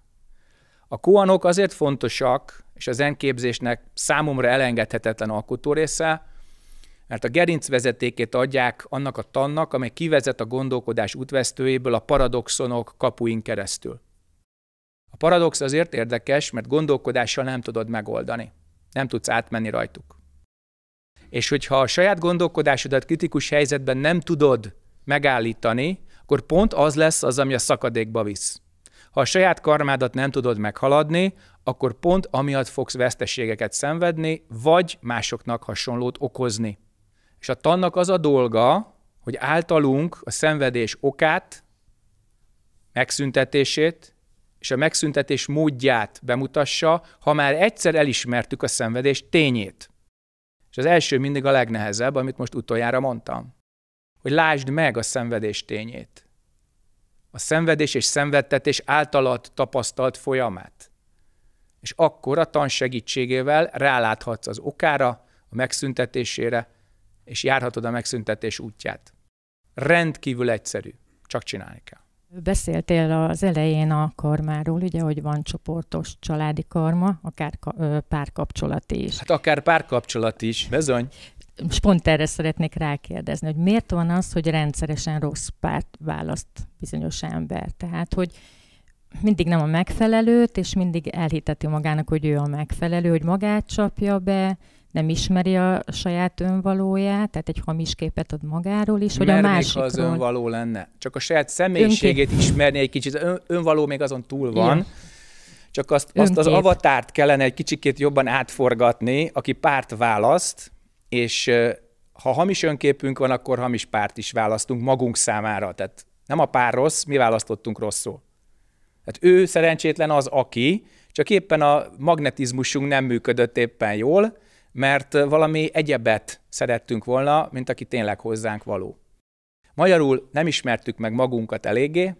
A koanok azért fontosak, és az enképzésnek számomra elengedhetetlen alkotó része, mert a gerinc vezetékét adják annak a tannak, amely kivezet a gondolkodás útvesztőjéből a paradoxonok kapuin keresztül. A paradox azért érdekes, mert gondolkodással nem tudod megoldani. Nem tudsz átmenni rajtuk. És hogyha a saját gondolkodásodat kritikus helyzetben nem tudod megállítani, akkor pont az lesz az, ami a szakadékba visz. Ha a saját karmádat nem tudod meghaladni, akkor pont amiatt fogsz veszteségeket szenvedni, vagy másoknak hasonlót okozni. És a tannak az a dolga, hogy általunk a szenvedés okát, megszüntetését és a megszüntetés módját bemutassa, ha már egyszer elismertük a szenvedés tényét. És az első mindig a legnehezebb, amit most utoljára mondtam. Hogy lásd meg a szenvedés tényét. a szenvedés és szenvedtetés általad tapasztalt folyamát. És akkor a tan segítségével ráláthatsz az okára, a megszüntetésére, és járhatod a megszüntetés útját. Rendkívül egyszerű, csak csinálni kell. Beszéltél az elején a karmáról, ugye, hogy van csoportos családi karma, akár párkapcsolat is. Hát akár párkapcsolat is, bizony. És pont erre szeretnék rákérdezni, hogy miért van az, hogy rendszeresen rossz párt választ bizonyos ember? Tehát, hogy mindig nem a megfelelőt, és mindig elhiteti magának, hogy ő a megfelelő, hogy magát csapja be, nem ismeri a saját önvalóját, tehát egy hamis képet ad magáról is, hogy a másikról. az önvaló lenne. Csak a saját személyiségét Önkép. ismerni egy kicsit. Ön, önvaló még azon túl van. Igen. Csak azt, azt az avatárt kellene egy kicsikét jobban átforgatni, aki párt választ, és ha hamis önképünk van, akkor hamis párt is választunk magunk számára. Tehát nem a pár rossz, mi választottunk rosszul. Tehát ő szerencsétlen az, aki, csak éppen a magnetizmusunk nem működött éppen jól, mert valami egyebet szerettünk volna, mint aki tényleg hozzánk való. Magyarul nem ismertük meg magunkat eléggé,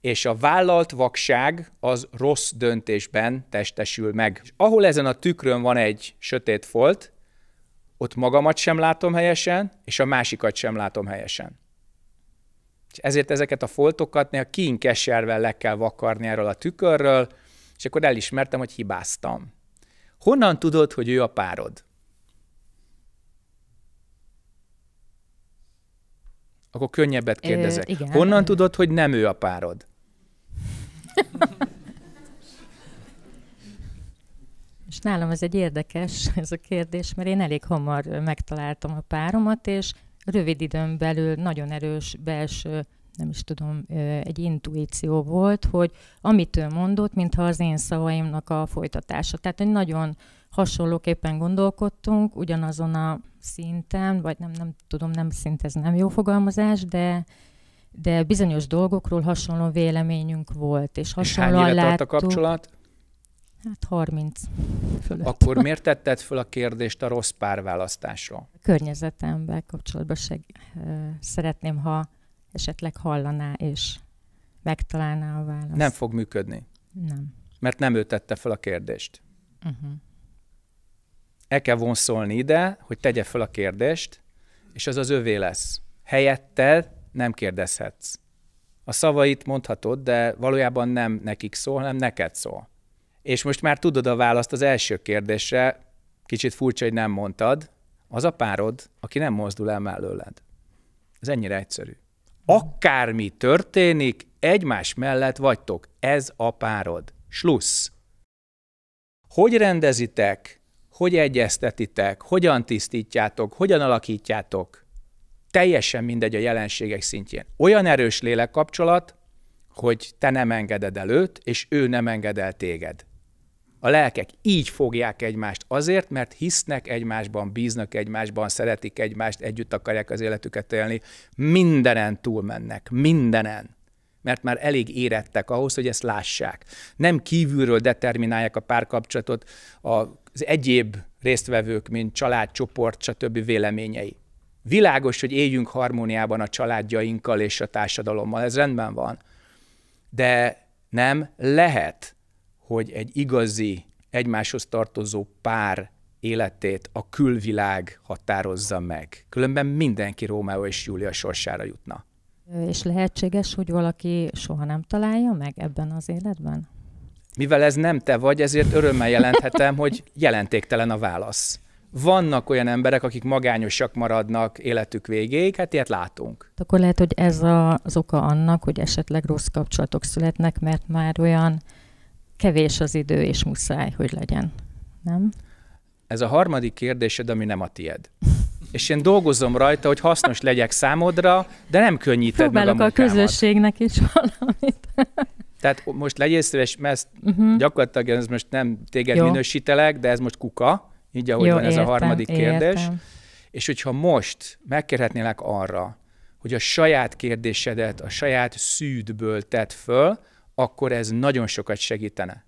és a vállalt vakság az rossz döntésben testesül meg. És ahol ezen a tükrön van egy sötét folt, ott magamat sem látom helyesen, és a másikat sem látom helyesen. És ezért ezeket a foltokat néha kiinkeservel le kell vakarni erről a tükörről, és akkor elismertem, hogy hibáztam. Honnan tudod, hogy ő a párod? Akkor könnyebbet kérdezek. Ö, igen. Honnan tudod, hogy nem ő a párod? (laughs) És nálam ez egy érdekes ez a kérdés, mert én elég hamar megtaláltam a páromat, és rövid időn belül nagyon erős belső nem is tudom, egy intuíció volt, hogy amit ő mondott, mintha az én szavaimnak a folytatása. Tehát, hogy nagyon hasonlóképpen gondolkodtunk, ugyanazon a szinten, vagy nem, nem tudom, nem szint, ez nem jó fogalmazás, de, de bizonyos dolgokról hasonló véleményünk volt, és hasonlóan és tart a kapcsolat? Hát 30 fölött. Akkor miért tetted föl a kérdést a rossz párválasztásról? A környezetemben kapcsolatban seg- szeretném, ha esetleg hallaná és megtalálná a választ. Nem fog működni. Nem. Mert nem ő tette fel a kérdést. Uh-huh. El kell vonszolni ide, hogy tegye fel a kérdést, és az az övé lesz. Helyette nem kérdezhetsz. A szavait mondhatod, de valójában nem nekik szól, hanem neked szól. És most már tudod a választ az első kérdésre, kicsit furcsa, hogy nem mondtad, az a párod, aki nem mozdul el mellőled. Ez ennyire egyszerű. Akármi történik, egymás mellett vagytok. Ez a párod. Slussz. Hogy rendezitek, hogy egyeztetitek, hogyan tisztítjátok, hogyan alakítjátok, teljesen mindegy a jelenségek szintjén. Olyan erős lélekkapcsolat, hogy te nem engeded el őt, és ő nem enged el téged. A lelkek így fogják egymást azért, mert hisznek egymásban, bíznak egymásban, szeretik egymást, együtt akarják az életüket élni. Mindenen túlmennek, mindenen. Mert már elég érettek ahhoz, hogy ezt lássák. Nem kívülről determinálják a párkapcsolatot az egyéb résztvevők, mint család, csoport, stb. véleményei. Világos, hogy éljünk harmóniában a családjainkkal és a társadalommal, ez rendben van. De nem lehet hogy egy igazi, egymáshoz tartozó pár életét a külvilág határozza meg. Különben mindenki Rómeó és Júlia sorsára jutna. És lehetséges, hogy valaki soha nem találja meg ebben az életben? Mivel ez nem te vagy, ezért örömmel jelenthetem, (laughs) hogy jelentéktelen a válasz. Vannak olyan emberek, akik magányosak maradnak életük végéig, hát ilyet látunk. Akkor lehet, hogy ez az oka annak, hogy esetleg rossz kapcsolatok születnek, mert már olyan kevés az idő, és muszáj, hogy legyen. Nem? Ez a harmadik kérdésed, ami nem a tied. És én dolgozom rajta, hogy hasznos legyek számodra, de nem könnyíted Próbálok meg a, a közösségnek is valamit. Tehát most legyél szíves, mert ezt uh-huh. gyakorlatilag ez most nem téged Jó. minősítelek, de ez most kuka, így ahogy Jó, van értem, ez a harmadik kérdés. Értem. És hogyha most megkérhetnélek arra, hogy a saját kérdésedet a saját szűdből tett föl, akkor ez nagyon sokat segítene.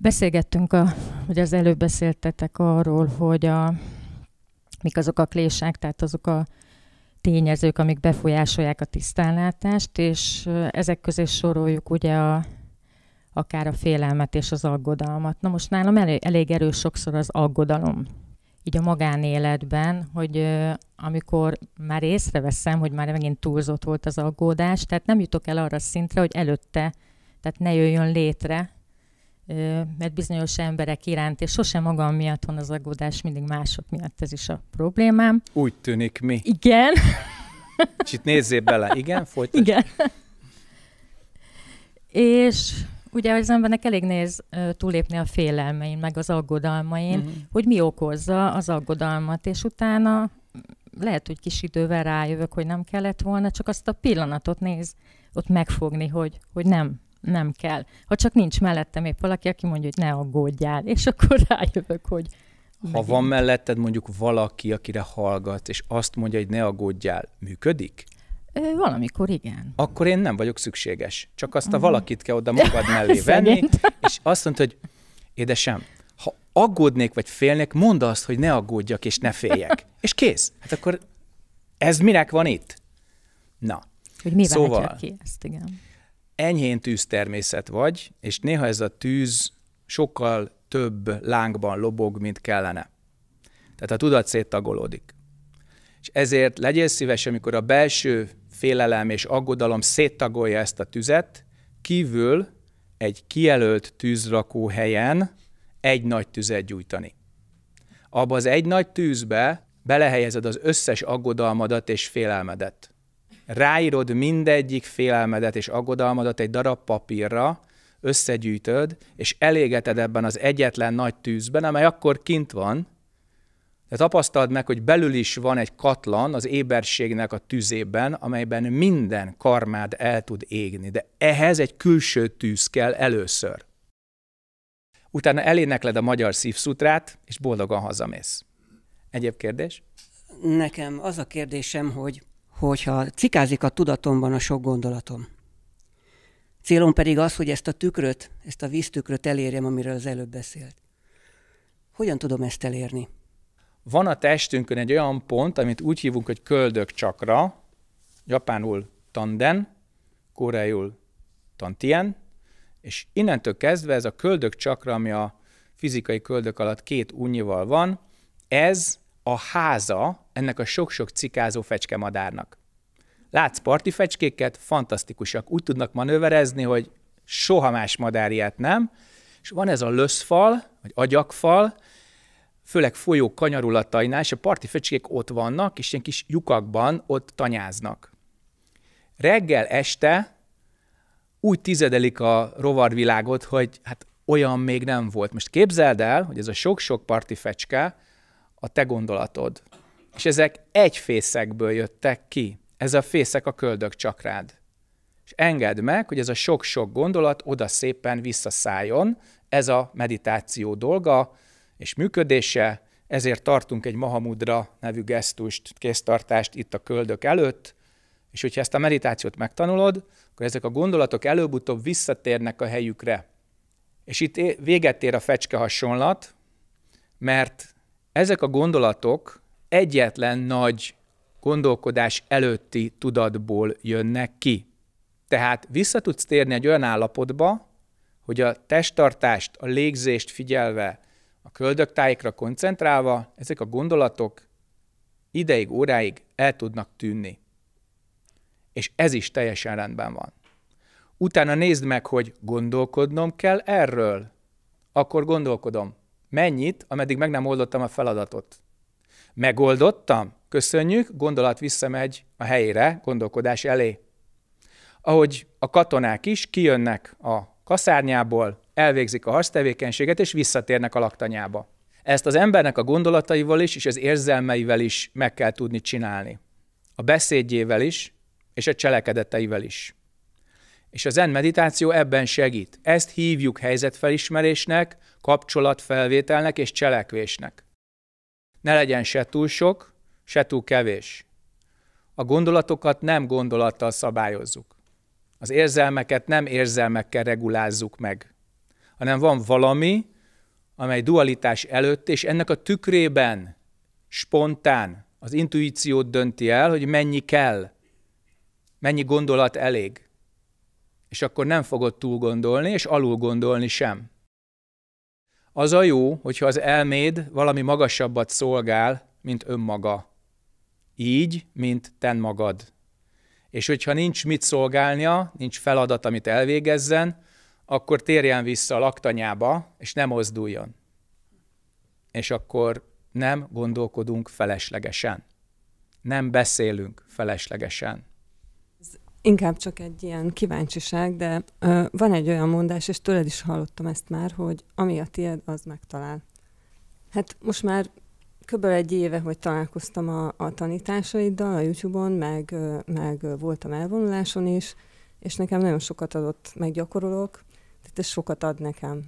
Beszélgettünk, a, hogy az előbb beszéltetek arról, hogy a, mik azok a klésák, tehát azok a tényezők, amik befolyásolják a tisztánlátást, és ezek közé soroljuk ugye a, akár a félelmet és az aggodalmat. Na most nálam elég, elég erős sokszor az aggodalom így a magánéletben, hogy amikor már észreveszem, hogy már megint túlzott volt az aggódás, tehát nem jutok el arra szintre, hogy előtte, tehát ne jöjjön létre, mert bizonyos emberek iránt, és sosem magam miatt van az aggódás, mindig mások miatt ez is a problémám. Úgy tűnik mi. Igen. És itt nézzél bele. Igen, folytasd. Igen. és ugye az embernek elég néz túlépni a félelmein, meg az aggodalmain, mm-hmm. hogy mi okozza az aggodalmat, és utána lehet, hogy kis idővel rájövök, hogy nem kellett volna, csak azt a pillanatot néz ott megfogni, hogy, hogy nem, nem kell. Ha csak nincs mellettem épp valaki, aki mondja, hogy ne aggódjál, (laughs) és akkor rájövök, hogy Ha megint. van melletted mondjuk valaki, akire hallgat, és azt mondja, hogy ne aggódjál, működik? Valamikor igen. Akkor én nem vagyok szükséges. Csak azt a valakit kell oda magad (laughs) mellé venni, és azt mondta, hogy édesem, ha aggódnék vagy félnék, mondd azt, hogy ne aggódjak és ne féljek. (laughs) És kész. Hát akkor ez minek van itt? Na. Hogy mi szóval, ki ezt, igen. Enyhén tűztermészet vagy, és néha ez a tűz sokkal több lángban lobog, mint kellene. Tehát a tudat széttagolódik. És ezért legyél szíves, amikor a belső félelem és aggodalom széttagolja ezt a tüzet, kívül egy kijelölt tűzrakó helyen egy nagy tüzet gyújtani. Abba az egy nagy tűzbe belehelyezed az összes aggodalmadat és félelmedet. Ráírod mindegyik félelmedet és aggodalmadat egy darab papírra, összegyűjtöd, és elégeted ebben az egyetlen nagy tűzben, amely akkor kint van, de tapasztald meg, hogy belül is van egy katlan az éberségnek a tüzében, amelyben minden karmád el tud égni. De ehhez egy külső tűz kell először. Utána elénekled a magyar szívszutrát, és boldogan hazamész. Egyéb kérdés? Nekem az a kérdésem, hogy hogyha cikázik a tudatomban a sok gondolatom, célom pedig az, hogy ezt a tükröt, ezt a víztükröt elérjem, amiről az előbb beszélt. Hogyan tudom ezt elérni? Van a testünkön egy olyan pont, amit úgy hívunk, hogy köldök csakra, japánul tanden, koreaiul tantien, és innentől kezdve ez a köldök csakra, ami a fizikai köldök alatt két unyival van, ez a háza ennek a sok-sok cikázó fecskemadárnak. Látsz parti fecskéket, fantasztikusak, úgy tudnak manőverezni, hogy soha más madár ilyet nem, és van ez a löszfal, vagy agyakfal, főleg folyó kanyarulatainál, és a parti fecskék ott vannak, és ilyen kis lyukakban ott tanyáznak. Reggel, este úgy tizedelik a rovarvilágot, hogy hát olyan még nem volt. Most képzeld el, hogy ez a sok-sok parti fecske a te gondolatod. És ezek egy fészekből jöttek ki. Ez a fészek a köldök csakrád. És engedd meg, hogy ez a sok-sok gondolat oda szépen visszaszálljon. Ez a meditáció dolga, és működése, ezért tartunk egy Mahamudra nevű gesztust, kéztartást itt a köldök előtt, és hogyha ezt a meditációt megtanulod, akkor ezek a gondolatok előbb-utóbb visszatérnek a helyükre. És itt véget ér a fecske hasonlat, mert ezek a gondolatok egyetlen nagy gondolkodás előtti tudatból jönnek ki. Tehát vissza tudsz térni egy olyan állapotba, hogy a testtartást, a légzést figyelve, a köldöktájékra koncentrálva ezek a gondolatok ideig, óráig el tudnak tűnni. És ez is teljesen rendben van. Utána nézd meg, hogy gondolkodnom kell erről. Akkor gondolkodom. Mennyit, ameddig meg nem oldottam a feladatot. Megoldottam? Köszönjük, gondolat visszamegy a helyére, gondolkodás elé. Ahogy a katonák is kijönnek a kaszárnyából, elvégzik a harctevékenységet, és visszatérnek a laktanyába. Ezt az embernek a gondolataival is, és az érzelmeivel is meg kell tudni csinálni. A beszédjével is, és a cselekedeteivel is. És a zen meditáció ebben segít. Ezt hívjuk helyzetfelismerésnek, kapcsolatfelvételnek és cselekvésnek. Ne legyen se túl sok, se túl kevés. A gondolatokat nem gondolattal szabályozzuk. Az érzelmeket nem érzelmekkel regulázzuk meg hanem van valami, amely dualitás előtt, és ennek a tükrében spontán Az intuíciót dönti el, hogy mennyi kell, mennyi gondolat elég. És akkor nem fogod túl gondolni, és alul gondolni sem. Az a jó, hogyha az elméd valami magasabbat szolgál, mint önmaga. Így, mint ten magad. És hogyha nincs mit szolgálnia, nincs feladat, amit elvégezzen, akkor térjen vissza a laktanyába, és nem mozduljon. És akkor nem gondolkodunk feleslegesen. Nem beszélünk feleslegesen. Inkább csak egy ilyen kíváncsiság, de ö, van egy olyan mondás, és tőled is hallottam ezt már, hogy ami a tied, az megtalál. Hát most már kb. egy éve, hogy találkoztam a, a tanításaiddal a YouTube-on, meg, meg voltam elvonuláson is, és nekem nagyon sokat adott, meg gyakorolok, tehát ez sokat ad nekem.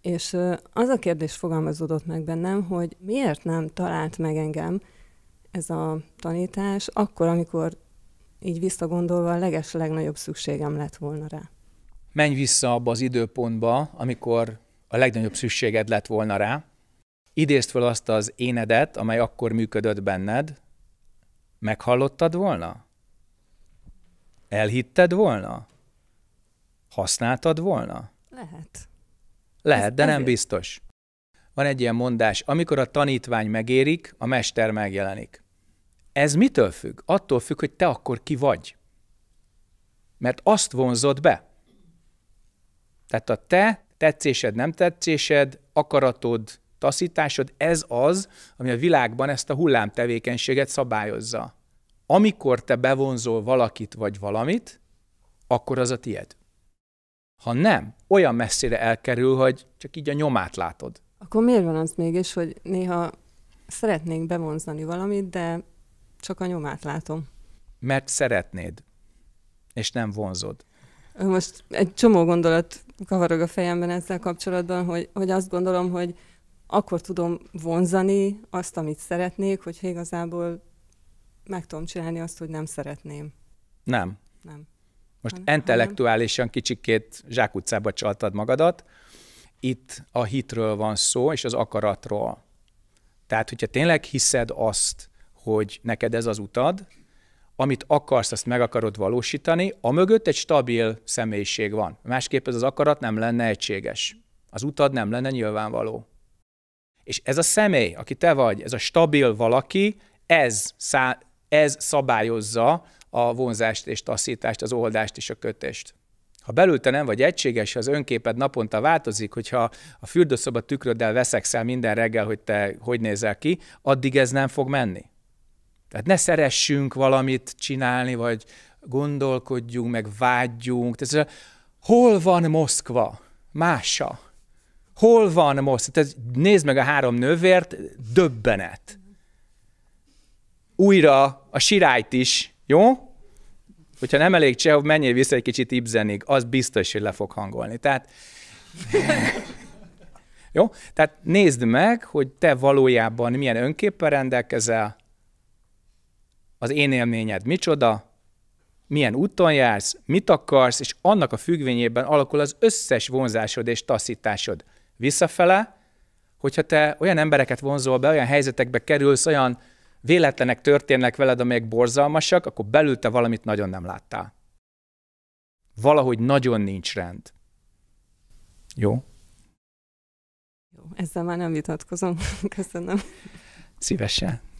És az a kérdés fogalmazódott meg bennem, hogy miért nem talált meg engem ez a tanítás akkor, amikor így visszagondolva a leges legnagyobb szükségem lett volna rá. Menj vissza abba az időpontba, amikor a legnagyobb szükséged lett volna rá, idézd fel azt az énedet, amely akkor működött benned, meghallottad volna? Elhitted volna? Használtad volna? Lehet. Lehet, Ez de nem biztos. Van egy ilyen mondás, amikor a tanítvány megérik, a mester megjelenik. Ez mitől függ? Attól függ, hogy te akkor ki vagy. Mert azt vonzott be. Tehát a te tetszésed, nem tetszésed, akaratod, taszításod, ez az, ami a világban ezt a hullámtevékenységet szabályozza. Amikor te bevonzol valakit vagy valamit, akkor az a tied. Ha nem, olyan messzire elkerül, hogy csak így a nyomát látod. Akkor miért van az mégis, hogy néha szeretnénk bevonzani valamit, de csak a nyomát látom? Mert szeretnéd, és nem vonzod. Most egy csomó gondolat kavarog a fejemben ezzel kapcsolatban, hogy, hogy azt gondolom, hogy akkor tudom vonzani azt, amit szeretnék, hogyha igazából meg tudom csinálni azt, hogy nem szeretném. Nem. Nem. Most hanem, intellektuálisan kicsikét zsákutcába csaltad magadat. Itt a hitről van szó, és az akaratról. Tehát, hogyha tényleg hiszed azt, hogy neked ez az utad, amit akarsz, azt meg akarod valósítani, a mögött egy stabil személyiség van. Másképp ez az akarat nem lenne egységes. Az utad nem lenne nyilvánvaló. És ez a személy, aki te vagy, ez a stabil valaki, ez, szá- ez szabályozza a vonzást és taszítást, az oldást és a kötést. Ha belül te nem vagy egységes, az önképed naponta változik, hogyha a fürdőszoba tükröddel veszekszel minden reggel, hogy te hogy nézel ki, addig ez nem fog menni. Tehát ne szeressünk valamit csinálni, vagy gondolkodjunk, meg vágyjunk. Tehát, hol van Moszkva? Mása. Hol van Moszkva? Tehát nézd meg a három nővért, döbbenet. Újra a sirályt is, jó? Hogyha nem elég Csehov, menjél vissza egy kicsit Ibzenig, az biztos, hogy le fog hangolni. Tehát, (laughs) jó? Tehát nézd meg, hogy te valójában milyen önképpen rendelkezel, az én élményed micsoda, milyen úton jársz, mit akarsz, és annak a függvényében alakul az összes vonzásod és taszításod. Visszafele, hogyha te olyan embereket vonzol be, olyan helyzetekbe kerülsz, olyan véletlenek történnek veled, amelyek borzalmasak, akkor belül te valamit nagyon nem láttál. Valahogy nagyon nincs rend. Jó? Jó, ezzel már nem vitatkozom. (laughs) Köszönöm. Szívesen.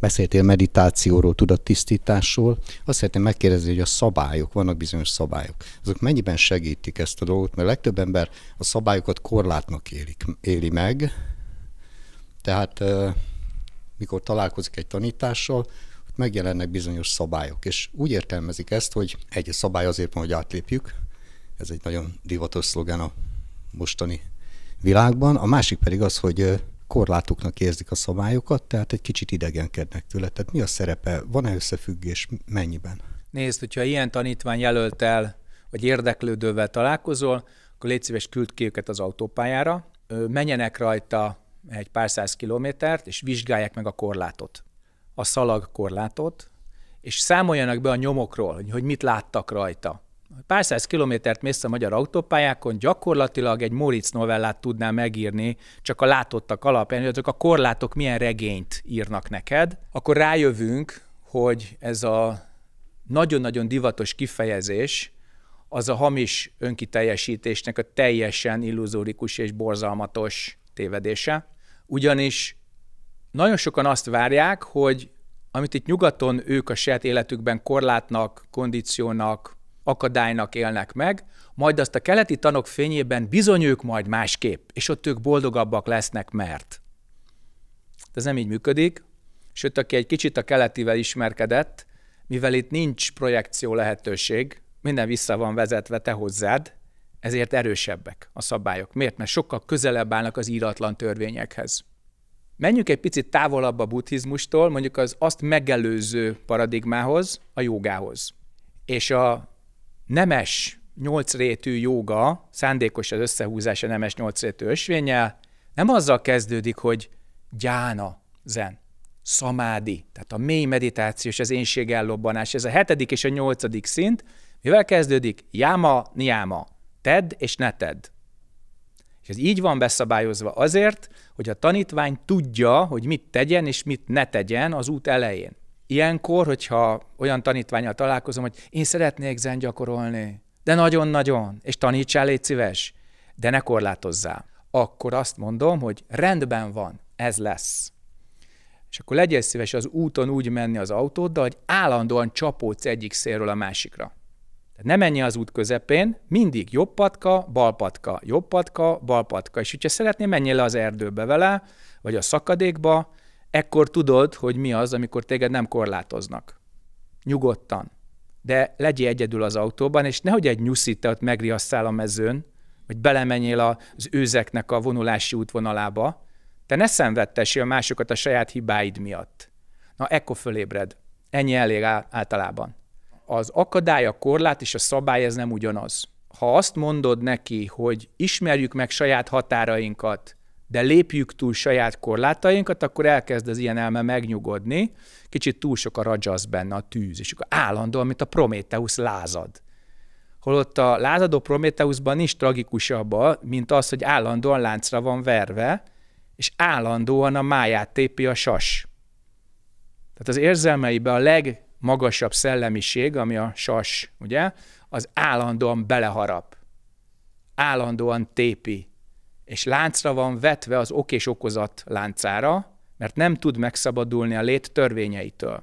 Beszéltél meditációról, tudattisztításról. Azt szeretném megkérdezni, hogy a szabályok, vannak bizonyos szabályok. Azok mennyiben segítik ezt a dolgot? Mert a legtöbb ember a szabályokat korlátnak élik, éli meg. Tehát mikor találkozik egy tanítással, megjelennek bizonyos szabályok, és úgy értelmezik ezt, hogy egy szabály azért van, hogy átlépjük, ez egy nagyon divatos szlogán a mostani világban, a másik pedig az, hogy korlátoknak érzik a szabályokat, tehát egy kicsit idegenkednek tőle. Tehát mi a szerepe, van-e összefüggés, mennyiben? Nézd, hogyha ilyen tanítvány jelölt el, vagy érdeklődővel találkozol, akkor légy szíves, küld ki őket az autópályára, menjenek rajta egy pár száz kilométert, és vizsgálják meg a korlátot, a szalag korlátot, és számoljanak be a nyomokról, hogy mit láttak rajta. Pár száz kilométert mész a magyar autópályákon, gyakorlatilag egy Moritz novellát tudnál megírni, csak a látottak alapján, hogy azok a korlátok milyen regényt írnak neked, akkor rájövünk, hogy ez a nagyon-nagyon divatos kifejezés, az a hamis önkiteljesítésnek a teljesen illuzórikus és borzalmatos tévedése. Ugyanis nagyon sokan azt várják, hogy amit itt nyugaton ők a saját életükben korlátnak, kondíciónak, akadálynak élnek meg, majd azt a keleti tanok fényében bizony ők majd másképp, és ott ők boldogabbak lesznek, mert. Ez nem így működik, sőt, aki egy kicsit a keletivel ismerkedett, mivel itt nincs projekció lehetőség, minden vissza van vezetve te hozzád, ezért erősebbek a szabályok. Miért? Mert sokkal közelebb állnak az íratlan törvényekhez. Menjünk egy picit távolabb a buddhizmustól, mondjuk az azt megelőző paradigmához, a jogához. És a nemes nyolcrétű joga, szándékos az összehúzás a nemes nyolcrétű ösvényel, nem azzal kezdődik, hogy gyána, zen, szamádi, tehát a mély meditáció és az énség ellobbanás, ez a hetedik és a nyolcadik szint, mivel kezdődik? Jáma, niáma, tedd és ne tedd. És ez így van beszabályozva azért, hogy a tanítvány tudja, hogy mit tegyen és mit ne tegyen az út elején. Ilyenkor, hogyha olyan tanítványal találkozom, hogy én szeretnék zen gyakorolni, de nagyon-nagyon, és tanítsál, légy szíves, de ne korlátozzál. Akkor azt mondom, hogy rendben van, ez lesz. És akkor legyél szíves az úton úgy menni az autóddal, hogy állandóan csapódsz egyik szélről a másikra. Tehát ne menj az út közepén, mindig jobb patka, bal patka, jobb patka, bal patka. És hogyha szeretnél, menjél le az erdőbe vele, vagy a szakadékba, ekkor tudod, hogy mi az, amikor téged nem korlátoznak. Nyugodtan. De legyél egyedül az autóban, és nehogy egy nyuszit te ott megriasszál a mezőn, vagy belemenjél az őzeknek a vonulási útvonalába, te ne szenvedtessél másokat a saját hibáid miatt. Na, ekkor fölébred. Ennyi elég általában az akadály, a korlát és a szabály ez nem ugyanaz. Ha azt mondod neki, hogy ismerjük meg saját határainkat, de lépjük túl saját korlátainkat, akkor elkezd az ilyen elme megnyugodni, kicsit túl sok a rajasz benne, a tűz, és akkor állandóan, mint a Prométeusz lázad. Holott a lázadó Prométeuszban nincs tragikusabb, mint az, hogy állandóan láncra van verve, és állandóan a máját tépi a sas. Tehát az érzelmeibe a leg magasabb szellemiség, ami a sas, ugye, az állandóan beleharap, állandóan tépi, és láncra van vetve az ok és okozat láncára, mert nem tud megszabadulni a lét törvényeitől.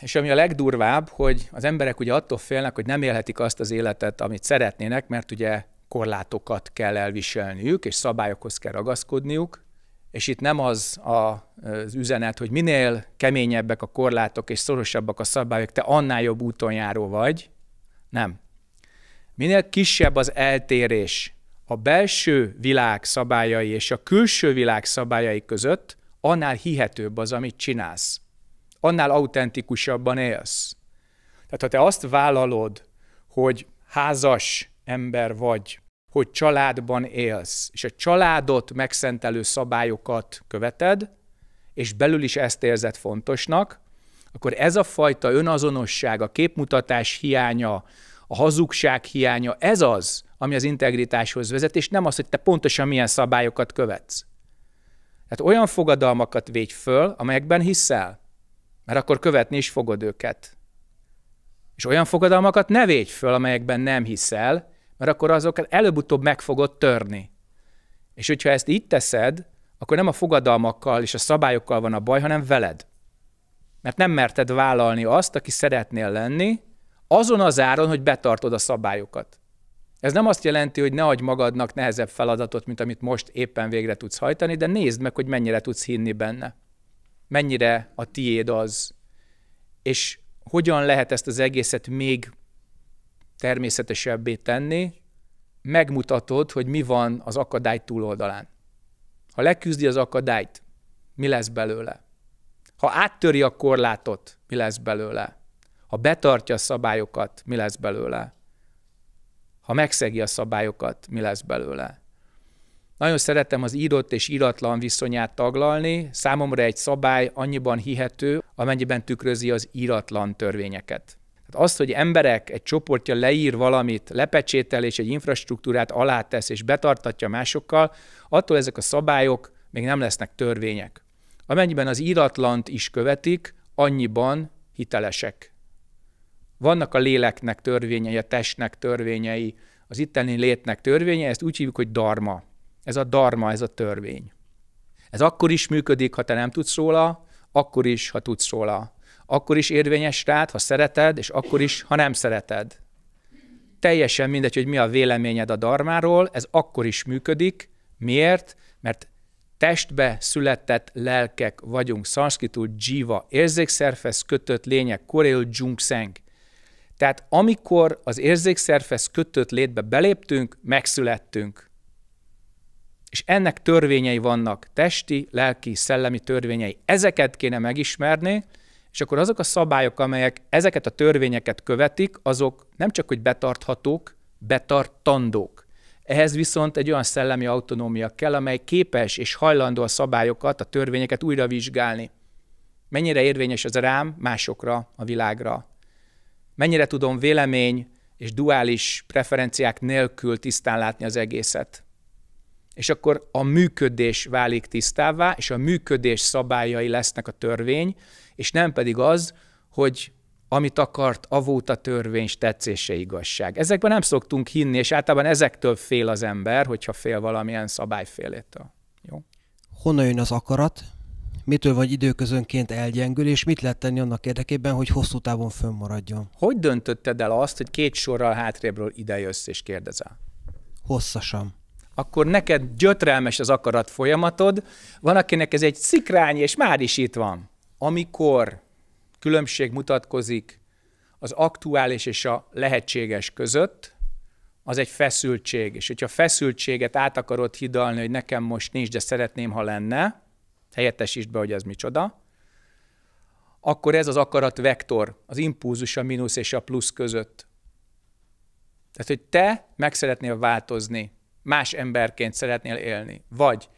És ami a legdurvább, hogy az emberek ugye attól félnek, hogy nem élhetik azt az életet, amit szeretnének, mert ugye korlátokat kell elviselniük, és szabályokhoz kell ragaszkodniuk, és itt nem az a, az üzenet, hogy minél keményebbek a korlátok és szorosabbak a szabályok, te annál jobb úton járó vagy. Nem. Minél kisebb az eltérés a belső világ szabályai és a külső világ szabályai között, annál hihetőbb az, amit csinálsz. Annál autentikusabban élsz. Tehát ha te azt vállalod, hogy házas ember vagy, hogy családban élsz, és a családot megszentelő szabályokat követed, és belül is ezt érzed fontosnak, akkor ez a fajta önazonosság, a képmutatás hiánya, a hazugság hiánya, ez az, ami az integritáshoz vezet, és nem az, hogy te pontosan milyen szabályokat követsz. Tehát olyan fogadalmakat védj föl, amelyekben hiszel, mert akkor követni is fogod őket. És olyan fogadalmakat ne védj föl, amelyekben nem hiszel, mert akkor azokat előbb-utóbb meg fogod törni. És hogyha ezt így teszed, akkor nem a fogadalmakkal és a szabályokkal van a baj, hanem veled. Mert nem merted vállalni azt, aki szeretnél lenni, azon az áron, hogy betartod a szabályokat. Ez nem azt jelenti, hogy ne adj magadnak nehezebb feladatot, mint amit most éppen végre tudsz hajtani, de nézd meg, hogy mennyire tudsz hinni benne. Mennyire a tiéd az. És hogyan lehet ezt az egészet még természetesebbé tenni, megmutatod, hogy mi van az akadály túloldalán. Ha leküzdi az akadályt, mi lesz belőle? Ha áttöri a korlátot, mi lesz belőle? Ha betartja a szabályokat, mi lesz belőle? Ha megszegi a szabályokat, mi lesz belőle? Nagyon szeretem az írott és íratlan viszonyát taglalni. Számomra egy szabály annyiban hihető, amennyiben tükrözi az íratlan törvényeket. Tehát az, hogy emberek egy csoportja leír valamit, lepecsétel és egy infrastruktúrát alátesz és betartatja másokkal, attól ezek a szabályok még nem lesznek törvények. Amennyiben az íratlant is követik, annyiban hitelesek. Vannak a léleknek törvényei, a testnek törvényei, az itteni létnek törvényei, ezt úgy hívjuk, hogy darma. Ez a darma, ez a törvény. Ez akkor is működik, ha te nem tudsz róla, akkor is, ha tudsz róla. Akkor is érvényes rád, ha szereted, és akkor is, ha nem szereted. Teljesen mindegy, hogy mi a véleményed a darmáról, ez akkor is működik. Miért? Mert testbe született lelkek vagyunk, szanszkitul jiva, érzékszerfesz kötött lények, koreul jungseng. Tehát amikor az érzékszerfesz kötött létbe beléptünk, megszülettünk. És ennek törvényei vannak, testi, lelki, szellemi törvényei. Ezeket kéne megismerni, és akkor azok a szabályok, amelyek ezeket a törvényeket követik, azok nem csak, hogy betarthatók, betartandók. Ehhez viszont egy olyan szellemi autonómia kell, amely képes és hajlandó a szabályokat, a törvényeket újra vizsgálni. Mennyire érvényes ez rám, másokra, a világra. Mennyire tudom vélemény és duális preferenciák nélkül tisztán látni az egészet. És akkor a működés válik tisztává, és a működés szabályai lesznek a törvény, és nem pedig az, hogy amit akart, avóta törvény, tetszése igazság. Ezekben nem szoktunk hinni, és általában ezektől fél az ember, hogyha fél valamilyen szabályfélétől. Jó? Honnan jön az akarat? Mitől vagy időközönként elgyengül, és mit lehet tenni annak érdekében, hogy hosszú távon fönnmaradjon? Hogy döntötted el azt, hogy két sorral hátrébről ide jössz és kérdezel? Hosszasan. Akkor neked gyötrelmes az akarat folyamatod, van, akinek ez egy szikrány, és már is itt van. Amikor különbség mutatkozik az aktuális és a lehetséges között, az egy feszültség. És hogyha feszültséget át akarod hidalni, hogy nekem most nincs, de szeretném, ha lenne, helyettesítsd be, hogy ez micsoda, akkor ez az akarat vektor, az impulzus a mínusz és a plusz között. Tehát, hogy te meg szeretnél változni, más emberként szeretnél élni, vagy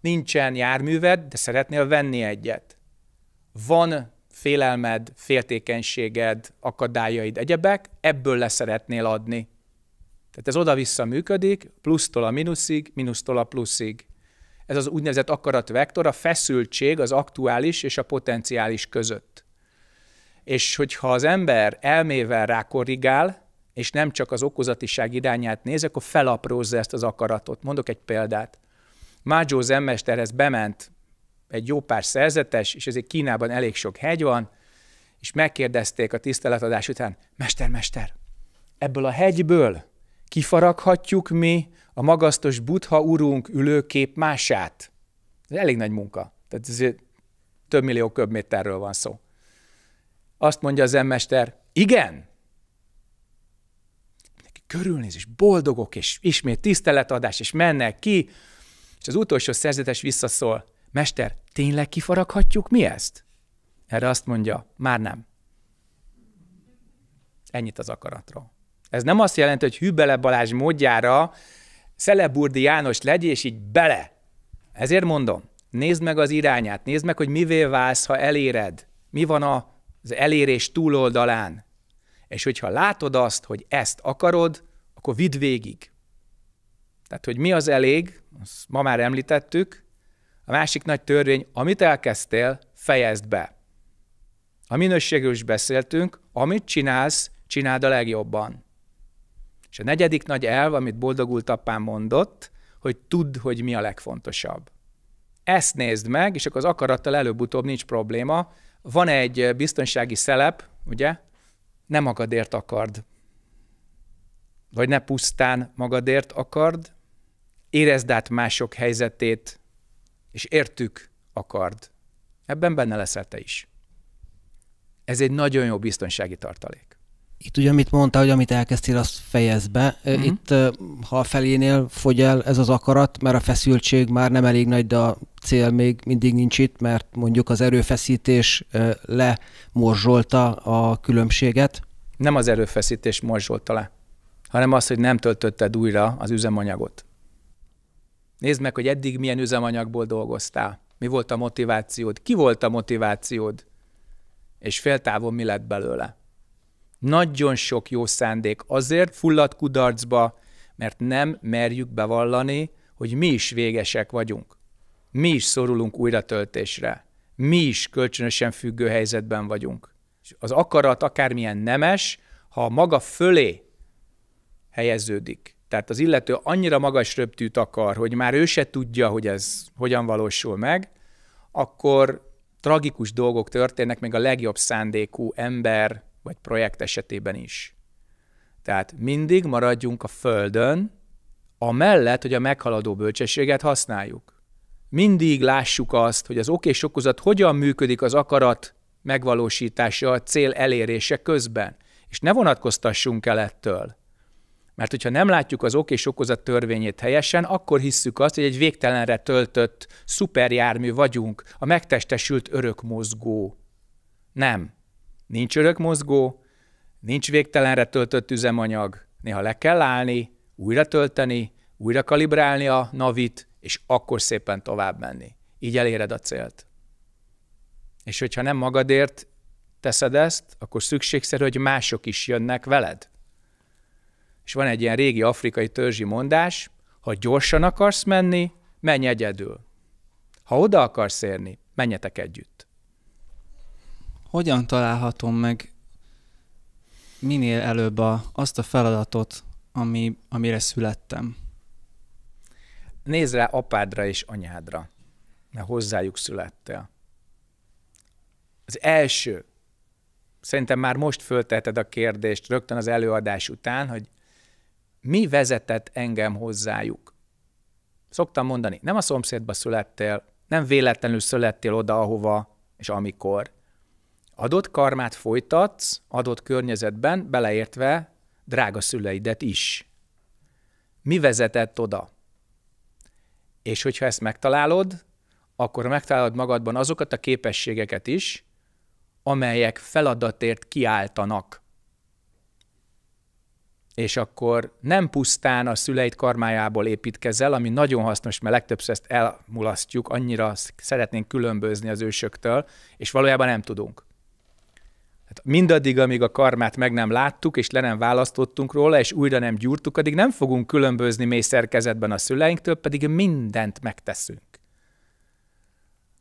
nincsen járműved, de szeretnél venni egyet. Van félelmed, féltékenységed, akadályaid, egyebek, ebből leszeretnél adni. Tehát ez oda-vissza működik, plusztól a mínuszig, mínusztól a pluszig. Ez az úgynevezett akaratvektor, a feszültség az aktuális és a potenciális között. És hogyha az ember elmével rákorrigál, és nem csak az okozatiság irányát néz, akkor felaprózza ezt az akaratot. Mondok egy példát. Mágyó zenmesterhez bement egy jó pár szerzetes, és ezért Kínában elég sok hegy van, és megkérdezték a tiszteletadás után, mester, mester, ebből a hegyből kifaraghatjuk mi a magasztos Buddha urunk ülőkép mását? Ez elég nagy munka. Tehát ez több millió köbméterről van szó. Azt mondja az emmester, igen, körülnéz, és boldogok, és ismét tiszteletadás, és mennek ki, és az utolsó szerzetes visszaszól, Mester, tényleg kifaraghatjuk mi ezt? Erre azt mondja, már nem. Ennyit az akaratról. Ez nem azt jelenti, hogy Hübele Balázs módjára Szeleburdi János legyél, és így bele. Ezért mondom, nézd meg az irányát, nézd meg, hogy mivé válsz, ha eléred. Mi van az elérés túloldalán. És hogyha látod azt, hogy ezt akarod, akkor vidd végig. Tehát, hogy mi az elég, azt ma már említettük, a másik nagy törvény, amit elkezdtél, fejezd be. A minőségről is beszéltünk, amit csinálsz, csináld a legjobban. És a negyedik nagy elv, amit boldogult apám mondott, hogy tudd, hogy mi a legfontosabb. Ezt nézd meg, és akkor az akarattal előbb-utóbb nincs probléma. Van egy biztonsági szelep, ugye? Nem magadért akard. Vagy ne pusztán magadért akard. Érezd át mások helyzetét, és értük akard. Ebben benne leszel te is. Ez egy nagyon jó biztonsági tartalék. Itt ugye, amit mondtál, hogy amit elkezdtél, azt fejezd be. Uh-huh. Itt, ha a felénél fogy el ez az akarat, mert a feszültség már nem elég nagy, de a cél még mindig nincs itt, mert mondjuk az erőfeszítés lemorzsolta a különbséget. Nem az erőfeszítés morzsolta le, hanem az, hogy nem töltötted újra az üzemanyagot. Nézd meg, hogy eddig milyen üzemanyagból dolgoztál. Mi volt a motivációd? Ki volt a motivációd? És féltávon mi lett belőle? Nagyon sok jó szándék azért fullad kudarcba, mert nem merjük bevallani, hogy mi is végesek vagyunk. Mi is szorulunk újratöltésre. Mi is kölcsönösen függő helyzetben vagyunk. Az akarat akármilyen nemes, ha maga fölé helyeződik, tehát az illető annyira magas röptűt akar, hogy már ő se tudja, hogy ez hogyan valósul meg, akkor tragikus dolgok történnek még a legjobb szándékú ember vagy projekt esetében is. Tehát mindig maradjunk a földön, amellett, hogy a meghaladó bölcsességet használjuk. Mindig lássuk azt, hogy az oké és okozat hogyan működik az akarat megvalósítása, a cél elérése közben. És ne vonatkoztassunk el ettől. Mert hogyha nem látjuk az ok és okozat törvényét helyesen, akkor hisszük azt, hogy egy végtelenre töltött szuperjármű vagyunk, a megtestesült örökmozgó. Nem. Nincs örökmozgó, nincs végtelenre töltött üzemanyag, néha le kell állni, újra tölteni, újra kalibrálni a navit, és akkor szépen tovább menni. Így eléred a célt. És hogyha nem magadért teszed ezt, akkor szükségszerű, hogy mások is jönnek veled. És van egy ilyen régi afrikai törzsi mondás, ha gyorsan akarsz menni, menj egyedül. Ha oda akarsz érni, menjetek együtt. Hogyan találhatom meg minél előbb a, azt a feladatot, ami, amire születtem? Nézd rá apádra és anyádra, mert hozzájuk születtél. Az első, szerintem már most fölteheted a kérdést rögtön az előadás után, hogy mi vezetett engem hozzájuk? Szoktam mondani, nem a szomszédba születtél, nem véletlenül születtél oda, ahova és amikor. Adott karmát folytatsz, adott környezetben, beleértve drága szüleidet is. Mi vezetett oda? És hogyha ezt megtalálod, akkor megtalálod magadban azokat a képességeket is, amelyek feladatért kiáltanak és akkor nem pusztán a szüleit karmájából építkezel, ami nagyon hasznos, mert legtöbbször ezt elmulasztjuk, annyira szeretnénk különbözni az ősöktől, és valójában nem tudunk. Hát mindaddig, amíg a karmát meg nem láttuk, és le nem választottunk róla, és újra nem gyúrtuk, addig nem fogunk különbözni mély szerkezetben a szüleinktől, pedig mindent megteszünk,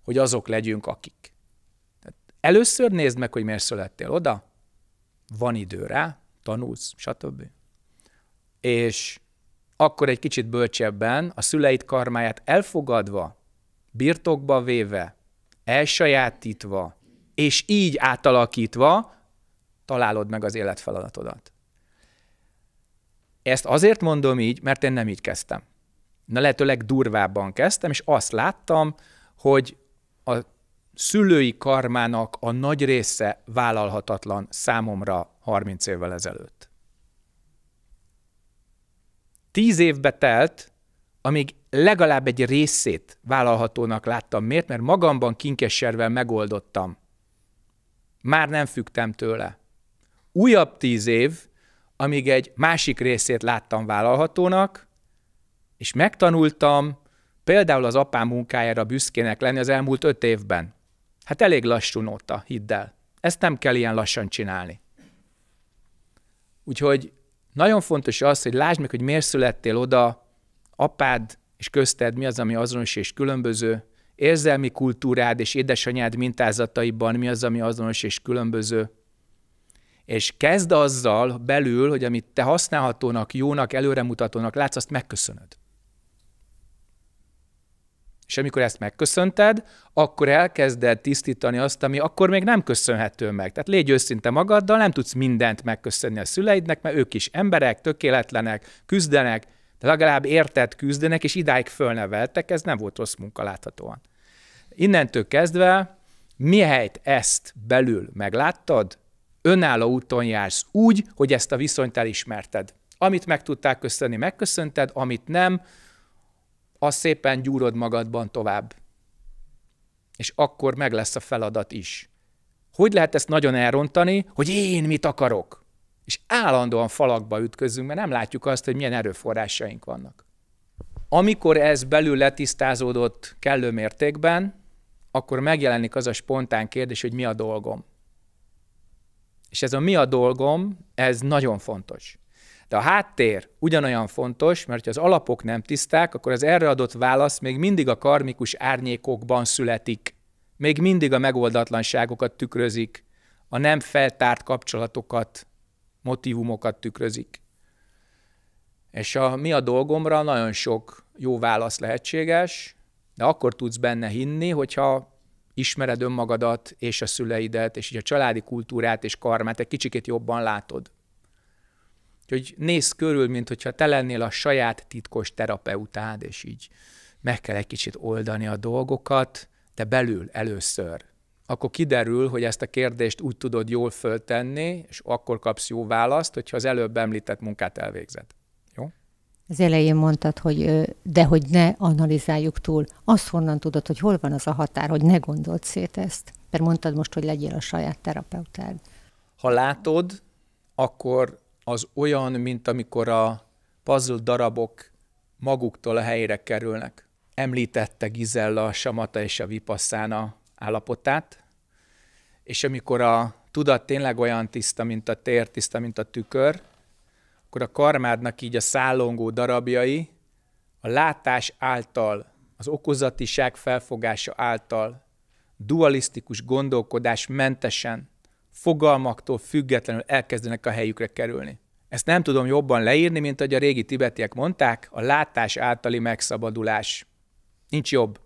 hogy azok legyünk, akik. Tehát először nézd meg, hogy miért születtél oda, van idő rá, tanulsz, stb és akkor egy kicsit bölcsebben a szüleit karmáját elfogadva, birtokba véve, elsajátítva, és így átalakítva találod meg az életfeladatodat. Ezt azért mondom így, mert én nem így kezdtem. Na lehetőleg durvábban kezdtem, és azt láttam, hogy a szülői karmának a nagy része vállalhatatlan számomra 30 évvel ezelőtt. Tíz évbe telt, amíg legalább egy részét vállalhatónak láttam. Miért? Mert magamban kinkesservel megoldottam. Már nem fügtem tőle. Újabb tíz év, amíg egy másik részét láttam vállalhatónak, és megtanultam például az apám munkájára büszkének lenni az elmúlt öt évben. Hát elég lassú nóta, hidd el. Ezt nem kell ilyen lassan csinálni. Úgyhogy nagyon fontos az, hogy lásd meg, hogy miért születtél oda, apád és közted mi az, ami azonos és különböző, érzelmi kultúrád és édesanyád mintázataiban mi az, ami azonos és különböző. És kezd azzal belül, hogy amit te használhatónak, jónak, előremutatónak látsz, azt megköszönöd. És amikor ezt megköszönted, akkor elkezded tisztítani azt, ami akkor még nem köszönhető meg. Tehát légy őszinte magaddal, nem tudsz mindent megköszönni a szüleidnek, mert ők is emberek, tökéletlenek, küzdenek, de legalább érted küzdenek, és idáig fölneveltek, ez nem volt rossz munka láthatóan. Innentől kezdve, mihelyt ezt belül megláttad, önálló úton jársz úgy, hogy ezt a viszonyt elismerted. Amit meg tudták köszönni, megköszönted, amit nem, az szépen gyúrod magadban tovább. És akkor meg lesz a feladat is. Hogy lehet ezt nagyon elrontani, hogy én mit akarok? És állandóan falakba ütközünk, mert nem látjuk azt, hogy milyen erőforrásaink vannak. Amikor ez belül letisztázódott kellő mértékben, akkor megjelenik az a spontán kérdés, hogy mi a dolgom. És ez a mi a dolgom, ez nagyon fontos. De a háttér ugyanolyan fontos, mert ha az alapok nem tiszták, akkor az erre adott válasz még mindig a karmikus árnyékokban születik. Még mindig a megoldatlanságokat tükrözik, a nem feltárt kapcsolatokat, motivumokat tükrözik. És a mi a dolgomra nagyon sok jó válasz lehetséges, de akkor tudsz benne hinni, hogyha ismered önmagadat és a szüleidet, és így a családi kultúrát és karmát egy kicsikét jobban látod. Úgyhogy nézz körül, mint hogyha te lennél a saját titkos terapeutád, és így meg kell egy kicsit oldani a dolgokat, de belül először. Akkor kiderül, hogy ezt a kérdést úgy tudod jól föltenni, és akkor kapsz jó választ, hogyha az előbb említett munkát elvégzed. Az elején mondtad, hogy de hogy ne analizáljuk túl. Azt honnan tudod, hogy hol van az a határ, hogy ne gondold szét ezt? Mert mondtad most, hogy legyél a saját terapeutád. Ha látod, akkor az olyan, mint amikor a puzzle darabok maguktól a helyre kerülnek. Említette Gizella a Samata és a Vipassana állapotát, és amikor a tudat tényleg olyan tiszta, mint a tér, tiszta, mint a tükör, akkor a karmádnak így a szállongó darabjai a látás által, az okozatiság felfogása által, dualisztikus gondolkodás mentesen fogalmaktól függetlenül elkezdenek a helyükre kerülni. Ezt nem tudom jobban leírni, mint hogy a régi tibetiek mondták, a látás általi megszabadulás. Nincs jobb.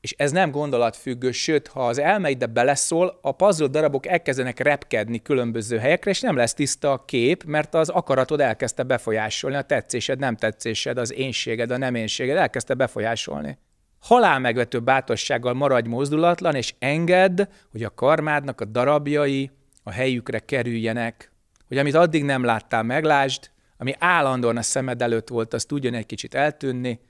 És ez nem gondolatfüggő, sőt, ha az elmeidbe beleszól, a puzzle darabok elkezdenek repkedni különböző helyekre, és nem lesz tiszta a kép, mert az akaratod elkezdte befolyásolni, a tetszésed, nem tetszésed, az énséged, a nem énséged elkezdte befolyásolni halálmegvető bátorsággal maradj mozdulatlan, és engedd, hogy a karmádnak a darabjai a helyükre kerüljenek. Hogy amit addig nem láttál, meglásd, ami állandóan a szemed előtt volt, az tudjon egy kicsit eltűnni,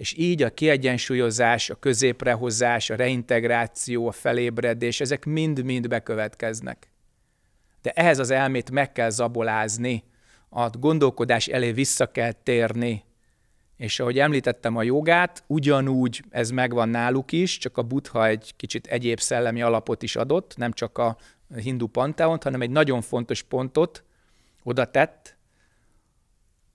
és így a kiegyensúlyozás, a középrehozás, a reintegráció, a felébredés, ezek mind-mind bekövetkeznek. De ehhez az elmét meg kell zabolázni, a gondolkodás elé vissza kell térni, és ahogy említettem a jogát, ugyanúgy ez megvan náluk is, csak a buddha egy kicsit egyéb szellemi alapot is adott, nem csak a hindu panteont, hanem egy nagyon fontos pontot oda tett,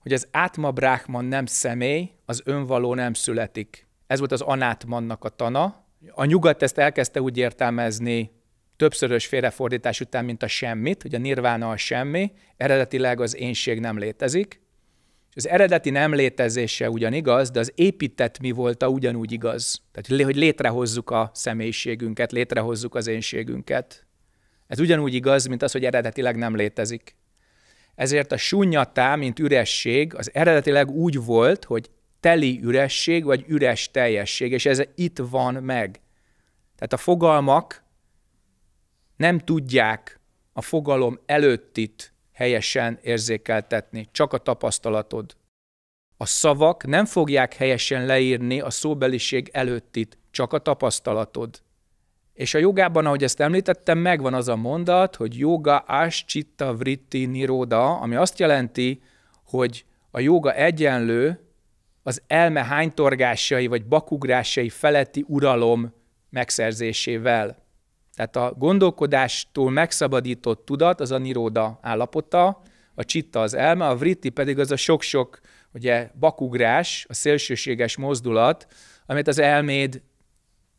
hogy az átma brahman nem személy, az önvaló nem születik. Ez volt az anátmannak a tana. A nyugat ezt elkezdte úgy értelmezni többszörös félrefordítás után, mint a semmit, hogy a nirvána a semmi, eredetileg az énség nem létezik, az eredeti nem létezése ugyan igaz, de az épített mi volt a ugyanúgy igaz. Tehát, hogy létrehozzuk a személyiségünket, létrehozzuk az énségünket. Ez ugyanúgy igaz, mint az, hogy eredetileg nem létezik. Ezért a sunyatá, mint üresség, az eredetileg úgy volt, hogy teli üresség, vagy üres teljesség, és ez itt van meg. Tehát a fogalmak nem tudják a fogalom előttit helyesen érzékeltetni, csak a tapasztalatod. A szavak nem fogják helyesen leírni a szóbeliség előttit, csak a tapasztalatod. És a jogában, ahogy ezt említettem, megvan az a mondat, hogy yoga chitta vritti niroda, ami azt jelenti, hogy a joga egyenlő az elme hánytorgásai vagy bakugrásai feletti uralom megszerzésével. Tehát a gondolkodástól megszabadított tudat az a niróda állapota, a csitta az elme, a vritti pedig az a sok-sok ugye, bakugrás, a szélsőséges mozdulat, amit az elméd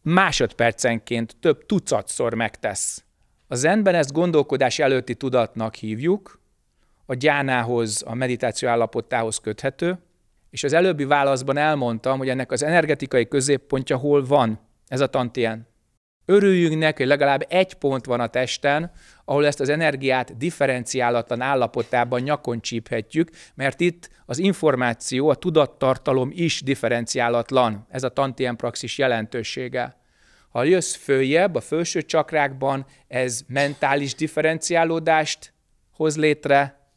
másodpercenként több tucatszor megtesz. A zenben ezt gondolkodás előtti tudatnak hívjuk, a gyánához, a meditáció állapotához köthető, és az előbbi válaszban elmondtam, hogy ennek az energetikai középpontja hol van, ez a tantien. Örüljünk neki, hogy legalább egy pont van a testen, ahol ezt az energiát differenciálatlan állapotában nyakon csíphetjük, mert itt az információ, a tudattartalom is differenciálatlan. Ez a tantien praxis jelentősége. Ha jössz följebb, a felső csakrákban, ez mentális differenciálódást hoz létre,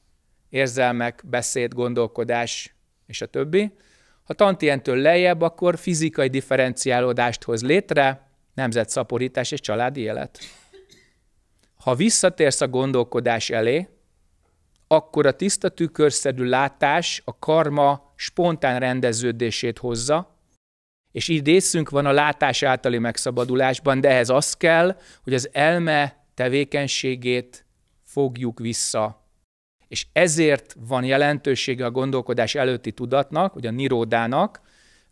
érzelmek, beszéd, gondolkodás és a többi. Ha tantientől lejjebb, akkor fizikai differenciálódást hoz létre, nemzetszaporítás és családi élet. Ha visszatérsz a gondolkodás elé, akkor a tiszta tükörszerű látás a karma spontán rendeződését hozza, és így van a látás általi megszabadulásban, de ehhez az kell, hogy az elme tevékenységét fogjuk vissza. És ezért van jelentősége a gondolkodás előtti tudatnak, vagy a niródának,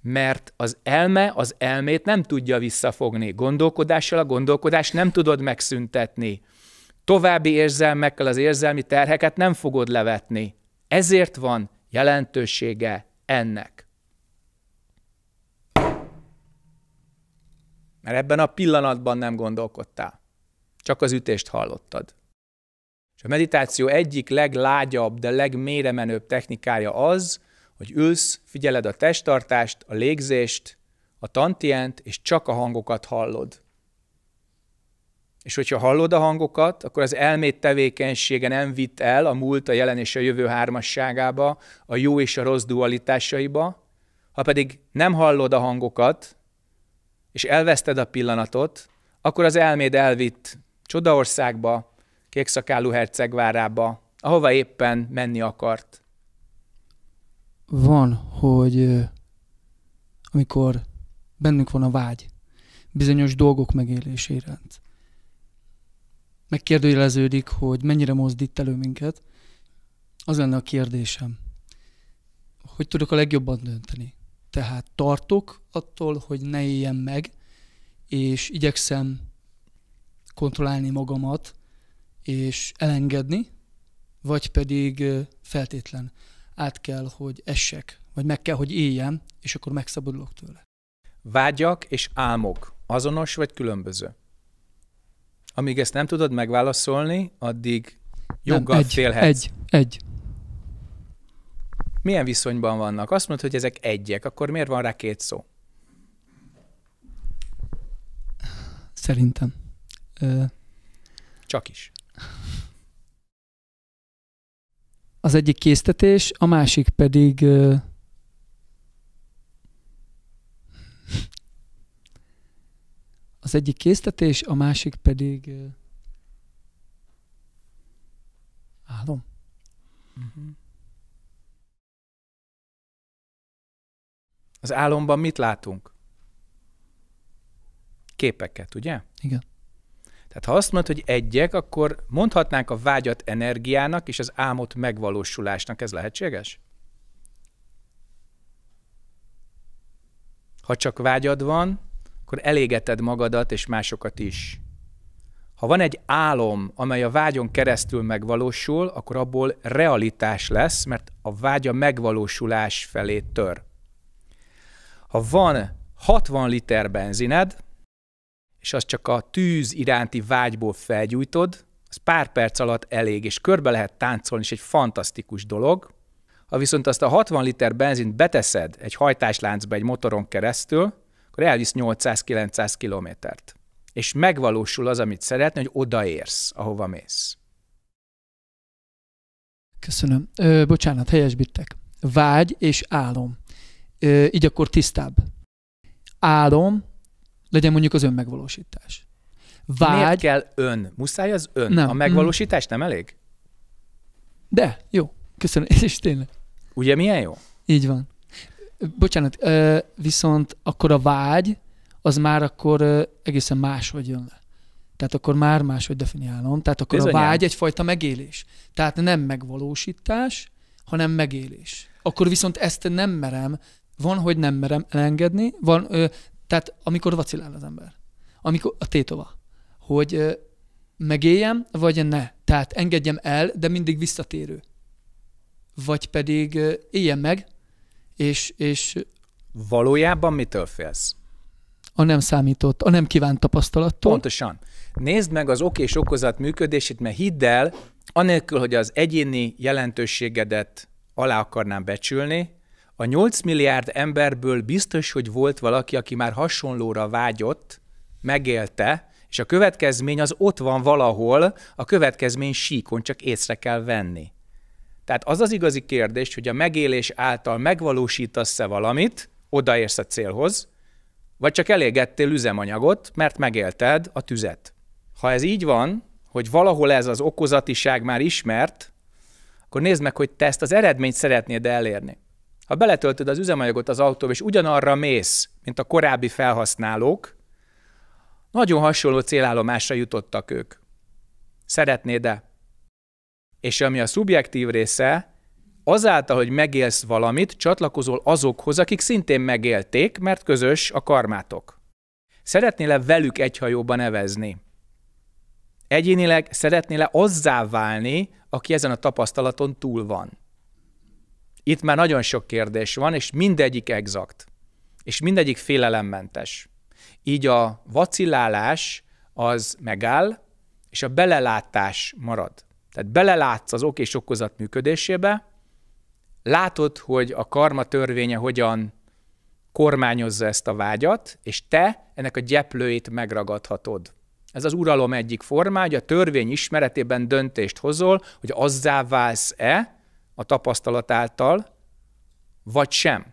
mert az elme az elmét nem tudja visszafogni. Gondolkodással a gondolkodást nem tudod megszüntetni. További érzelmekkel az érzelmi terheket nem fogod levetni. Ezért van jelentősége ennek. Mert ebben a pillanatban nem gondolkodtál. Csak az ütést hallottad. És a meditáció egyik leglágyabb, de legmélyremenőbb technikája az, hogy ülsz, figyeled a testtartást, a légzést, a tantient, és csak a hangokat hallod. És hogyha hallod a hangokat, akkor az elmét tevékenysége nem vitt el a múlt, a jelen és a jövő hármasságába, a jó és a rossz dualitásaiba, ha pedig nem hallod a hangokat, és elveszted a pillanatot, akkor az elméd elvitt Csodaországba, Kékszakálú hercegvárába, ahova éppen menni akart. Van, hogy amikor bennünk van a vágy bizonyos dolgok megélésére, megkérdőjeleződik, hogy mennyire mozdít elő minket, az lenne a kérdésem, hogy tudok a legjobban dönteni. Tehát tartok attól, hogy ne éljem meg, és igyekszem kontrollálni magamat, és elengedni, vagy pedig feltétlen át kell, hogy essek, vagy meg kell, hogy éljem, és akkor megszabadulok tőle. Vágyak és álmok azonos vagy különböző? Amíg ezt nem tudod megválaszolni, addig joggal nem, egy, félhetsz. Egy, egy. Milyen viszonyban vannak? Azt mondod, hogy ezek egyek, akkor miért van rá két szó? Szerintem. Ö... Csak is. Az egyik késztetés, a másik pedig ö... az egyik késztetés, a másik pedig álom. Uh-huh. Az álomban mit látunk? Képeket, ugye? Igen. Tehát ha azt mondod, hogy egyek, akkor mondhatnánk a vágyat energiának és az álmot megvalósulásnak. Ez lehetséges? Ha csak vágyad van, akkor elégeted magadat és másokat is. Ha van egy álom, amely a vágyon keresztül megvalósul, akkor abból realitás lesz, mert a vágya megvalósulás felé tör. Ha van 60 liter benzined, és az csak a tűz iránti vágyból felgyújtod, az pár perc alatt elég, és körbe lehet táncolni, és egy fantasztikus dolog. Ha viszont azt a 60 liter benzint beteszed egy hajtásláncba egy motoron keresztül, akkor elvisz 800-900 kilométert. És megvalósul az, amit szeretnél, hogy odaérsz, ahova mész. Köszönöm. Ö, bocsánat, helyesbítek. Vágy és álom. Ö, így akkor tisztább. Álom legyen mondjuk az önmegvalósítás. Vágy... Miért kell ön? Muszáj az ön? Nem. A megvalósítás nem elég? De, jó. Köszönöm. (laughs) Is tényleg. Ugye milyen jó? Így van. Bocsánat, viszont akkor a vágy, az már akkor egészen máshogy jön le. Tehát akkor már máshogy definiálom. Tehát akkor Bizonyán. a vágy egyfajta megélés. Tehát nem megvalósítás, hanem megélés. Akkor viszont ezt nem merem, van, hogy nem merem elengedni, van, tehát amikor vacilál az ember, amikor a tétova, hogy ö, megéljem, vagy ne. Tehát engedjem el, de mindig visszatérő. Vagy pedig ö, éljem meg, és, és... Valójában mitől félsz? A nem számított, a nem kívánt tapasztalattól. Pontosan. Nézd meg az ok és okozat működését, mert hidd el, anélkül, hogy az egyéni jelentőségedet alá akarnám becsülni, a 8 milliárd emberből biztos, hogy volt valaki, aki már hasonlóra vágyott, megélte, és a következmény az ott van valahol, a következmény síkon, csak észre kell venni. Tehát az az igazi kérdés, hogy a megélés által megvalósítasz-e valamit, odaérsz a célhoz, vagy csak elégettél üzemanyagot, mert megélted a tüzet. Ha ez így van, hogy valahol ez az okozatiság már ismert, akkor nézd meg, hogy te ezt az eredményt szeretnéd elérni. Ha beletöltöd az üzemanyagot az autóba, és ugyanarra mész, mint a korábbi felhasználók, nagyon hasonló célállomásra jutottak ők. Szeretnéd-e? És ami a szubjektív része, azáltal, hogy megélsz valamit, csatlakozol azokhoz, akik szintén megélték, mert közös a karmátok. Szeretnél-e velük egy hajóban nevezni? Egyénileg szeretnél-e azzá válni, aki ezen a tapasztalaton túl van? Itt már nagyon sok kérdés van, és mindegyik exakt, és mindegyik félelemmentes. Így a vacillálás az megáll, és a belelátás marad. Tehát belelátsz az ok és okozat működésébe, látod, hogy a karma törvénye hogyan kormányozza ezt a vágyat, és te ennek a gyeplőit megragadhatod. Ez az uralom egyik formája, a törvény ismeretében döntést hozol, hogy azzá válsz-e a tapasztalat által, vagy sem.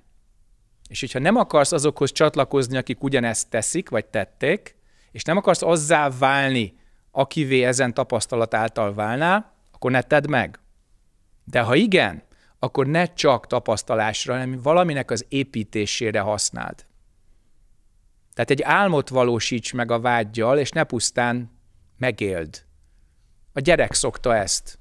És hogyha nem akarsz azokhoz csatlakozni, akik ugyanezt teszik, vagy tették, és nem akarsz azzá válni, akivé ezen tapasztalat által válnál, akkor ne tedd meg. De ha igen, akkor ne csak tapasztalásra, hanem valaminek az építésére használd. Tehát egy álmot valósíts meg a vágyjal, és ne pusztán megéld. A gyerek szokta ezt.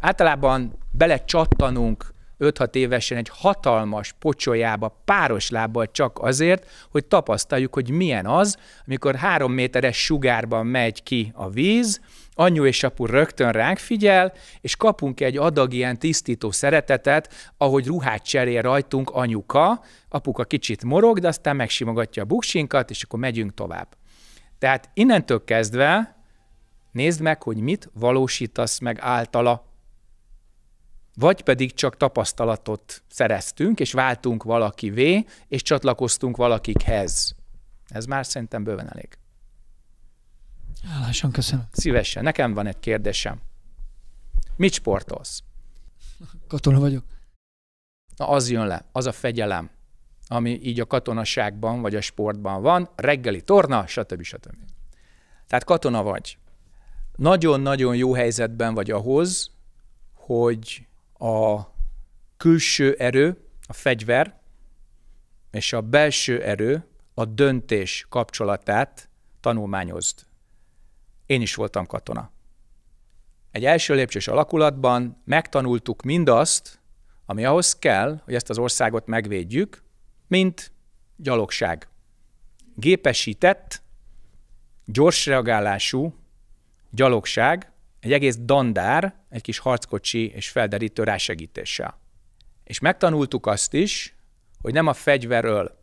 Általában belecsattanunk 5-6 évesen egy hatalmas pocsolyába, páros lábbal csak azért, hogy tapasztaljuk, hogy milyen az, amikor három méteres sugárban megy ki a víz, anyu és apu rögtön ránk figyel, és kapunk egy adag ilyen tisztító szeretetet, ahogy ruhát cserél rajtunk anyuka, apuka kicsit morog, de aztán megsimogatja a buksinkat, és akkor megyünk tovább. Tehát innentől kezdve nézd meg, hogy mit valósítasz meg általa. Vagy pedig csak tapasztalatot szereztünk, és váltunk valakivé, és csatlakoztunk valakikhez. Ez már szerintem bőven elég. Hálásan köszönöm. Szívesen. Nekem van egy kérdésem. Mit sportolsz? Katona vagyok. Na az jön le, az a fegyelem, ami így a katonaságban vagy a sportban van, reggeli torna, stb. stb. Tehát katona vagy. Nagyon-nagyon jó helyzetben vagy ahhoz, hogy a külső erő, a fegyver, és a belső erő, a döntés kapcsolatát tanulmányozd. Én is voltam katona. Egy első lépcsős alakulatban megtanultuk mindazt, ami ahhoz kell, hogy ezt az országot megvédjük, mint gyalogság. Gépesített, gyors reagálású gyalogság, egy egész dandár, egy kis harckocsi és felderítő rásegítéssel. És megtanultuk azt is, hogy nem a fegyver öl,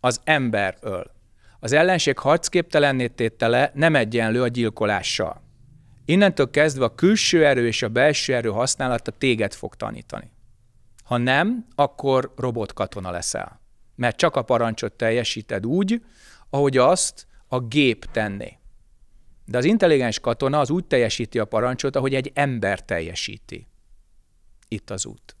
az ember öl. Az ellenség harcképtelenné tétele nem egyenlő a gyilkolással. Innentől kezdve a külső erő és a belső erő használata téged fog tanítani. Ha nem, akkor robotkatona leszel. Mert csak a parancsot teljesíted úgy, ahogy azt a gép tenné. De az intelligens katona az úgy teljesíti a parancsot, ahogy egy ember teljesíti. Itt az út.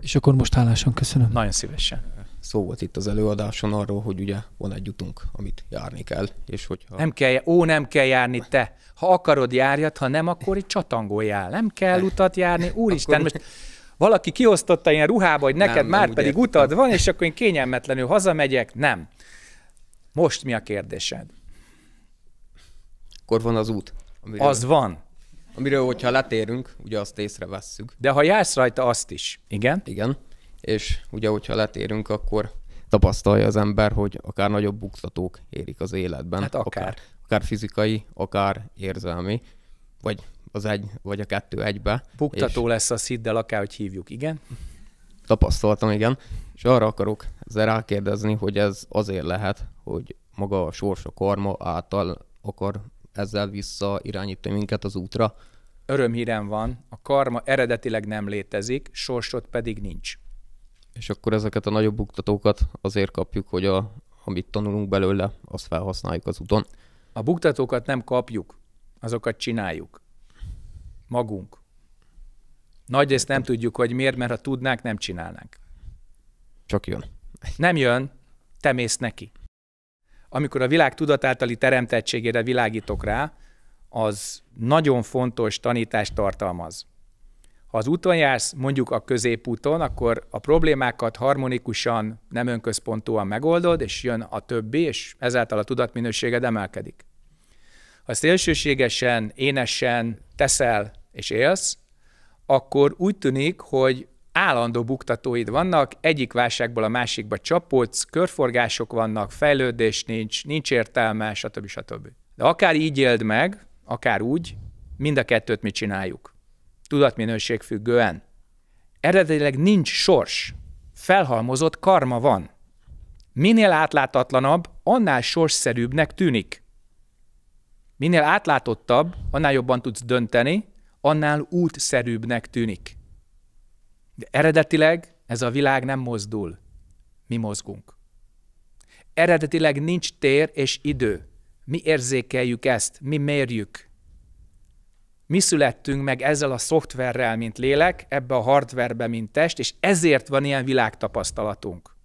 És akkor most hálásan köszönöm. Nagyon szívesen szó volt itt az előadáson arról, hogy ugye van egy utunk, amit járni kell, és hogyha... Nem kell, ó, nem kell járni te. Ha akarod, járjat, ha nem, akkor itt csatangoljál. Nem kell utat járni. Úristen, akkor... most valaki kiosztotta ilyen ruhába, hogy neked nem, már nem, pedig utad van, és akkor én kényelmetlenül hazamegyek. Nem. Most mi a kérdésed? Akkor van az út. Amiről, az van. Amiről, hogyha letérünk, ugye azt észrevesszük. De ha jársz rajta, azt is. Igen? Igen és ugye, hogyha letérünk, akkor tapasztalja az ember, hogy akár nagyobb buktatók érik az életben. Hát akár. Akár, akár fizikai, akár érzelmi, vagy az egy, vagy a kettő egybe. Buktató lesz a sziddel, akár, hogy hívjuk, igen? Tapasztaltam, igen. És arra akarok ezzel rákérdezni, hogy ez azért lehet, hogy maga a sors, a karma által akar ezzel vissza irányítani minket az útra. Örömhírem van, a karma eredetileg nem létezik, sorsot pedig nincs. És akkor ezeket a nagyobb buktatókat azért kapjuk, hogy a, amit tanulunk belőle, azt felhasználjuk az úton. A buktatókat nem kapjuk, azokat csináljuk. Magunk. Nagyrészt nem tudjuk, hogy miért, mert ha tudnánk, nem csinálnánk. Csak jön. Nem jön, te mész neki. Amikor a világ tudatáltali teremtettségére világítok rá, az nagyon fontos tanítást tartalmaz. Ha az úton jársz, mondjuk a középúton, akkor a problémákat harmonikusan, nem önközpontúan megoldod, és jön a többi, és ezáltal a tudatminőséged emelkedik. Ha szélsőségesen, énesen teszel, és élsz, akkor úgy tűnik, hogy állandó buktatóid vannak, egyik válságból a másikba csapódsz, körforgások vannak, fejlődés nincs, nincs értelme, stb. stb. De akár így éld meg, akár úgy, mind a kettőt mi csináljuk. Tudatminőség függően. Eredetileg nincs sors. Felhalmozott karma van. Minél átlátatlanabb, annál sorsszerűbbnek tűnik. Minél átlátottabb, annál jobban tudsz dönteni, annál útszerűbbnek tűnik. De eredetileg ez a világ nem mozdul. Mi mozgunk. Eredetileg nincs tér és idő. Mi érzékeljük ezt, mi mérjük. Mi születtünk meg ezzel a szoftverrel, mint lélek, ebbe a hardverbe, mint test, és ezért van ilyen világtapasztalatunk.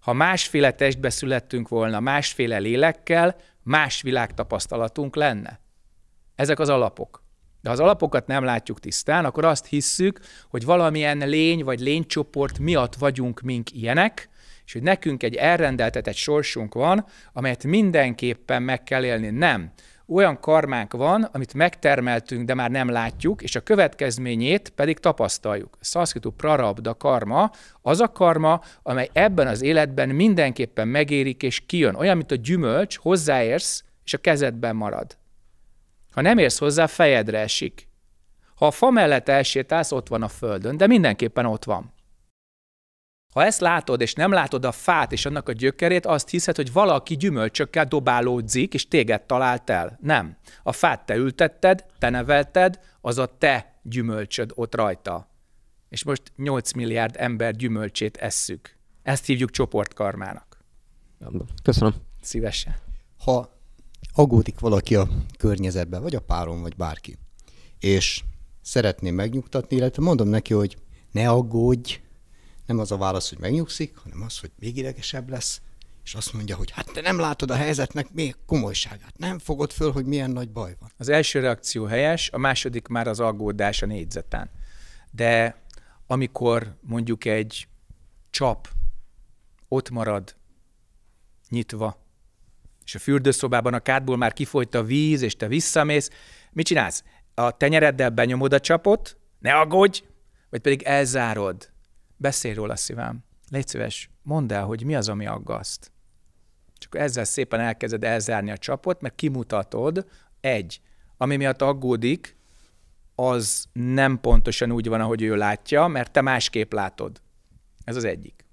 Ha másféle testbe születtünk volna, másféle lélekkel, más világtapasztalatunk lenne. Ezek az alapok. De ha az alapokat nem látjuk tisztán, akkor azt hisszük, hogy valamilyen lény vagy lénycsoport miatt vagyunk mink ilyenek, és hogy nekünk egy elrendeltetett sorsunk van, amelyet mindenképpen meg kell élni. Nem. Olyan karmánk van, amit megtermeltünk, de már nem látjuk, és a következményét pedig tapasztaljuk. Szanszkritú prarabda karma, az a karma, amely ebben az életben mindenképpen megérik és kijön. Olyan, mint a gyümölcs, hozzáérsz, és a kezedben marad. Ha nem érsz hozzá, fejedre esik. Ha a fa mellett elsétálsz, ott van a földön, de mindenképpen ott van. Ha ezt látod, és nem látod a fát és annak a gyökerét, azt hiszed, hogy valaki gyümölcsökkel dobálódzik, és téged talált el. Nem. A fát te ültetted, te nevelted, az a te gyümölcsöd ott rajta. És most 8 milliárd ember gyümölcsét esszük. Ezt hívjuk csoportkarmának. Köszönöm. Szívesen. Ha aggódik valaki a környezetben, vagy a párom, vagy bárki, és szeretném megnyugtatni, illetve mondom neki, hogy ne aggódj, nem az a válasz, hogy megnyugszik, hanem az, hogy még idegesebb lesz, és azt mondja, hogy hát te nem látod a helyzetnek még komolyságát, nem fogod föl, hogy milyen nagy baj van. Az első reakció helyes, a második már az aggódás a négyzeten. De amikor mondjuk egy csap ott marad nyitva, és a fürdőszobában a kádból már kifolyt a víz, és te visszamész, mit csinálsz? A tenyereddel benyomod a csapot, ne aggódj, vagy pedig elzárod. Beszélj róla, szívem. Légy szíves, mondd el, hogy mi az, ami aggaszt. Csak ezzel szépen elkezded elzárni a csapot, mert kimutatod, egy, ami miatt aggódik, az nem pontosan úgy van, ahogy ő látja, mert te másképp látod. Ez az egyik.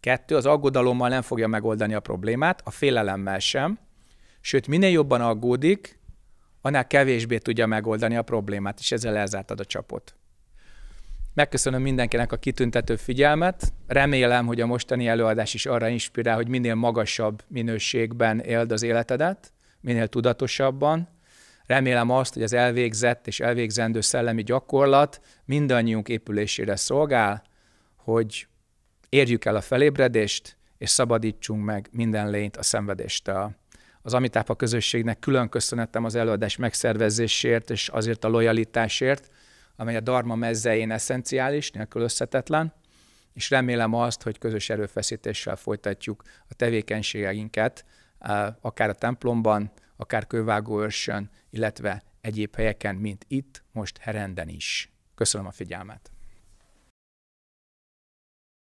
Kettő, az aggodalommal nem fogja megoldani a problémát, a félelemmel sem, sőt, minél jobban aggódik, annál kevésbé tudja megoldani a problémát, és ezzel elzártad a csapot. Megköszönöm mindenkinek a kitüntető figyelmet. Remélem, hogy a mostani előadás is arra inspirál, hogy minél magasabb minőségben éld az életedet, minél tudatosabban. Remélem azt, hogy az elvégzett és elvégzendő szellemi gyakorlat mindannyiunk épülésére szolgál, hogy érjük el a felébredést, és szabadítsunk meg minden lényt a szenvedéstől. Az Amitápa közösségnek külön köszönetem az előadás megszervezésért és azért a lojalitásért, amely a Dharma mezzein eszenciális, nélkülözhetetlen, és remélem azt, hogy közös erőfeszítéssel folytatjuk a tevékenységeinket, akár a templomban, akár kővágóőrsön, illetve egyéb helyeken, mint itt, most Herenden is. Köszönöm a figyelmet!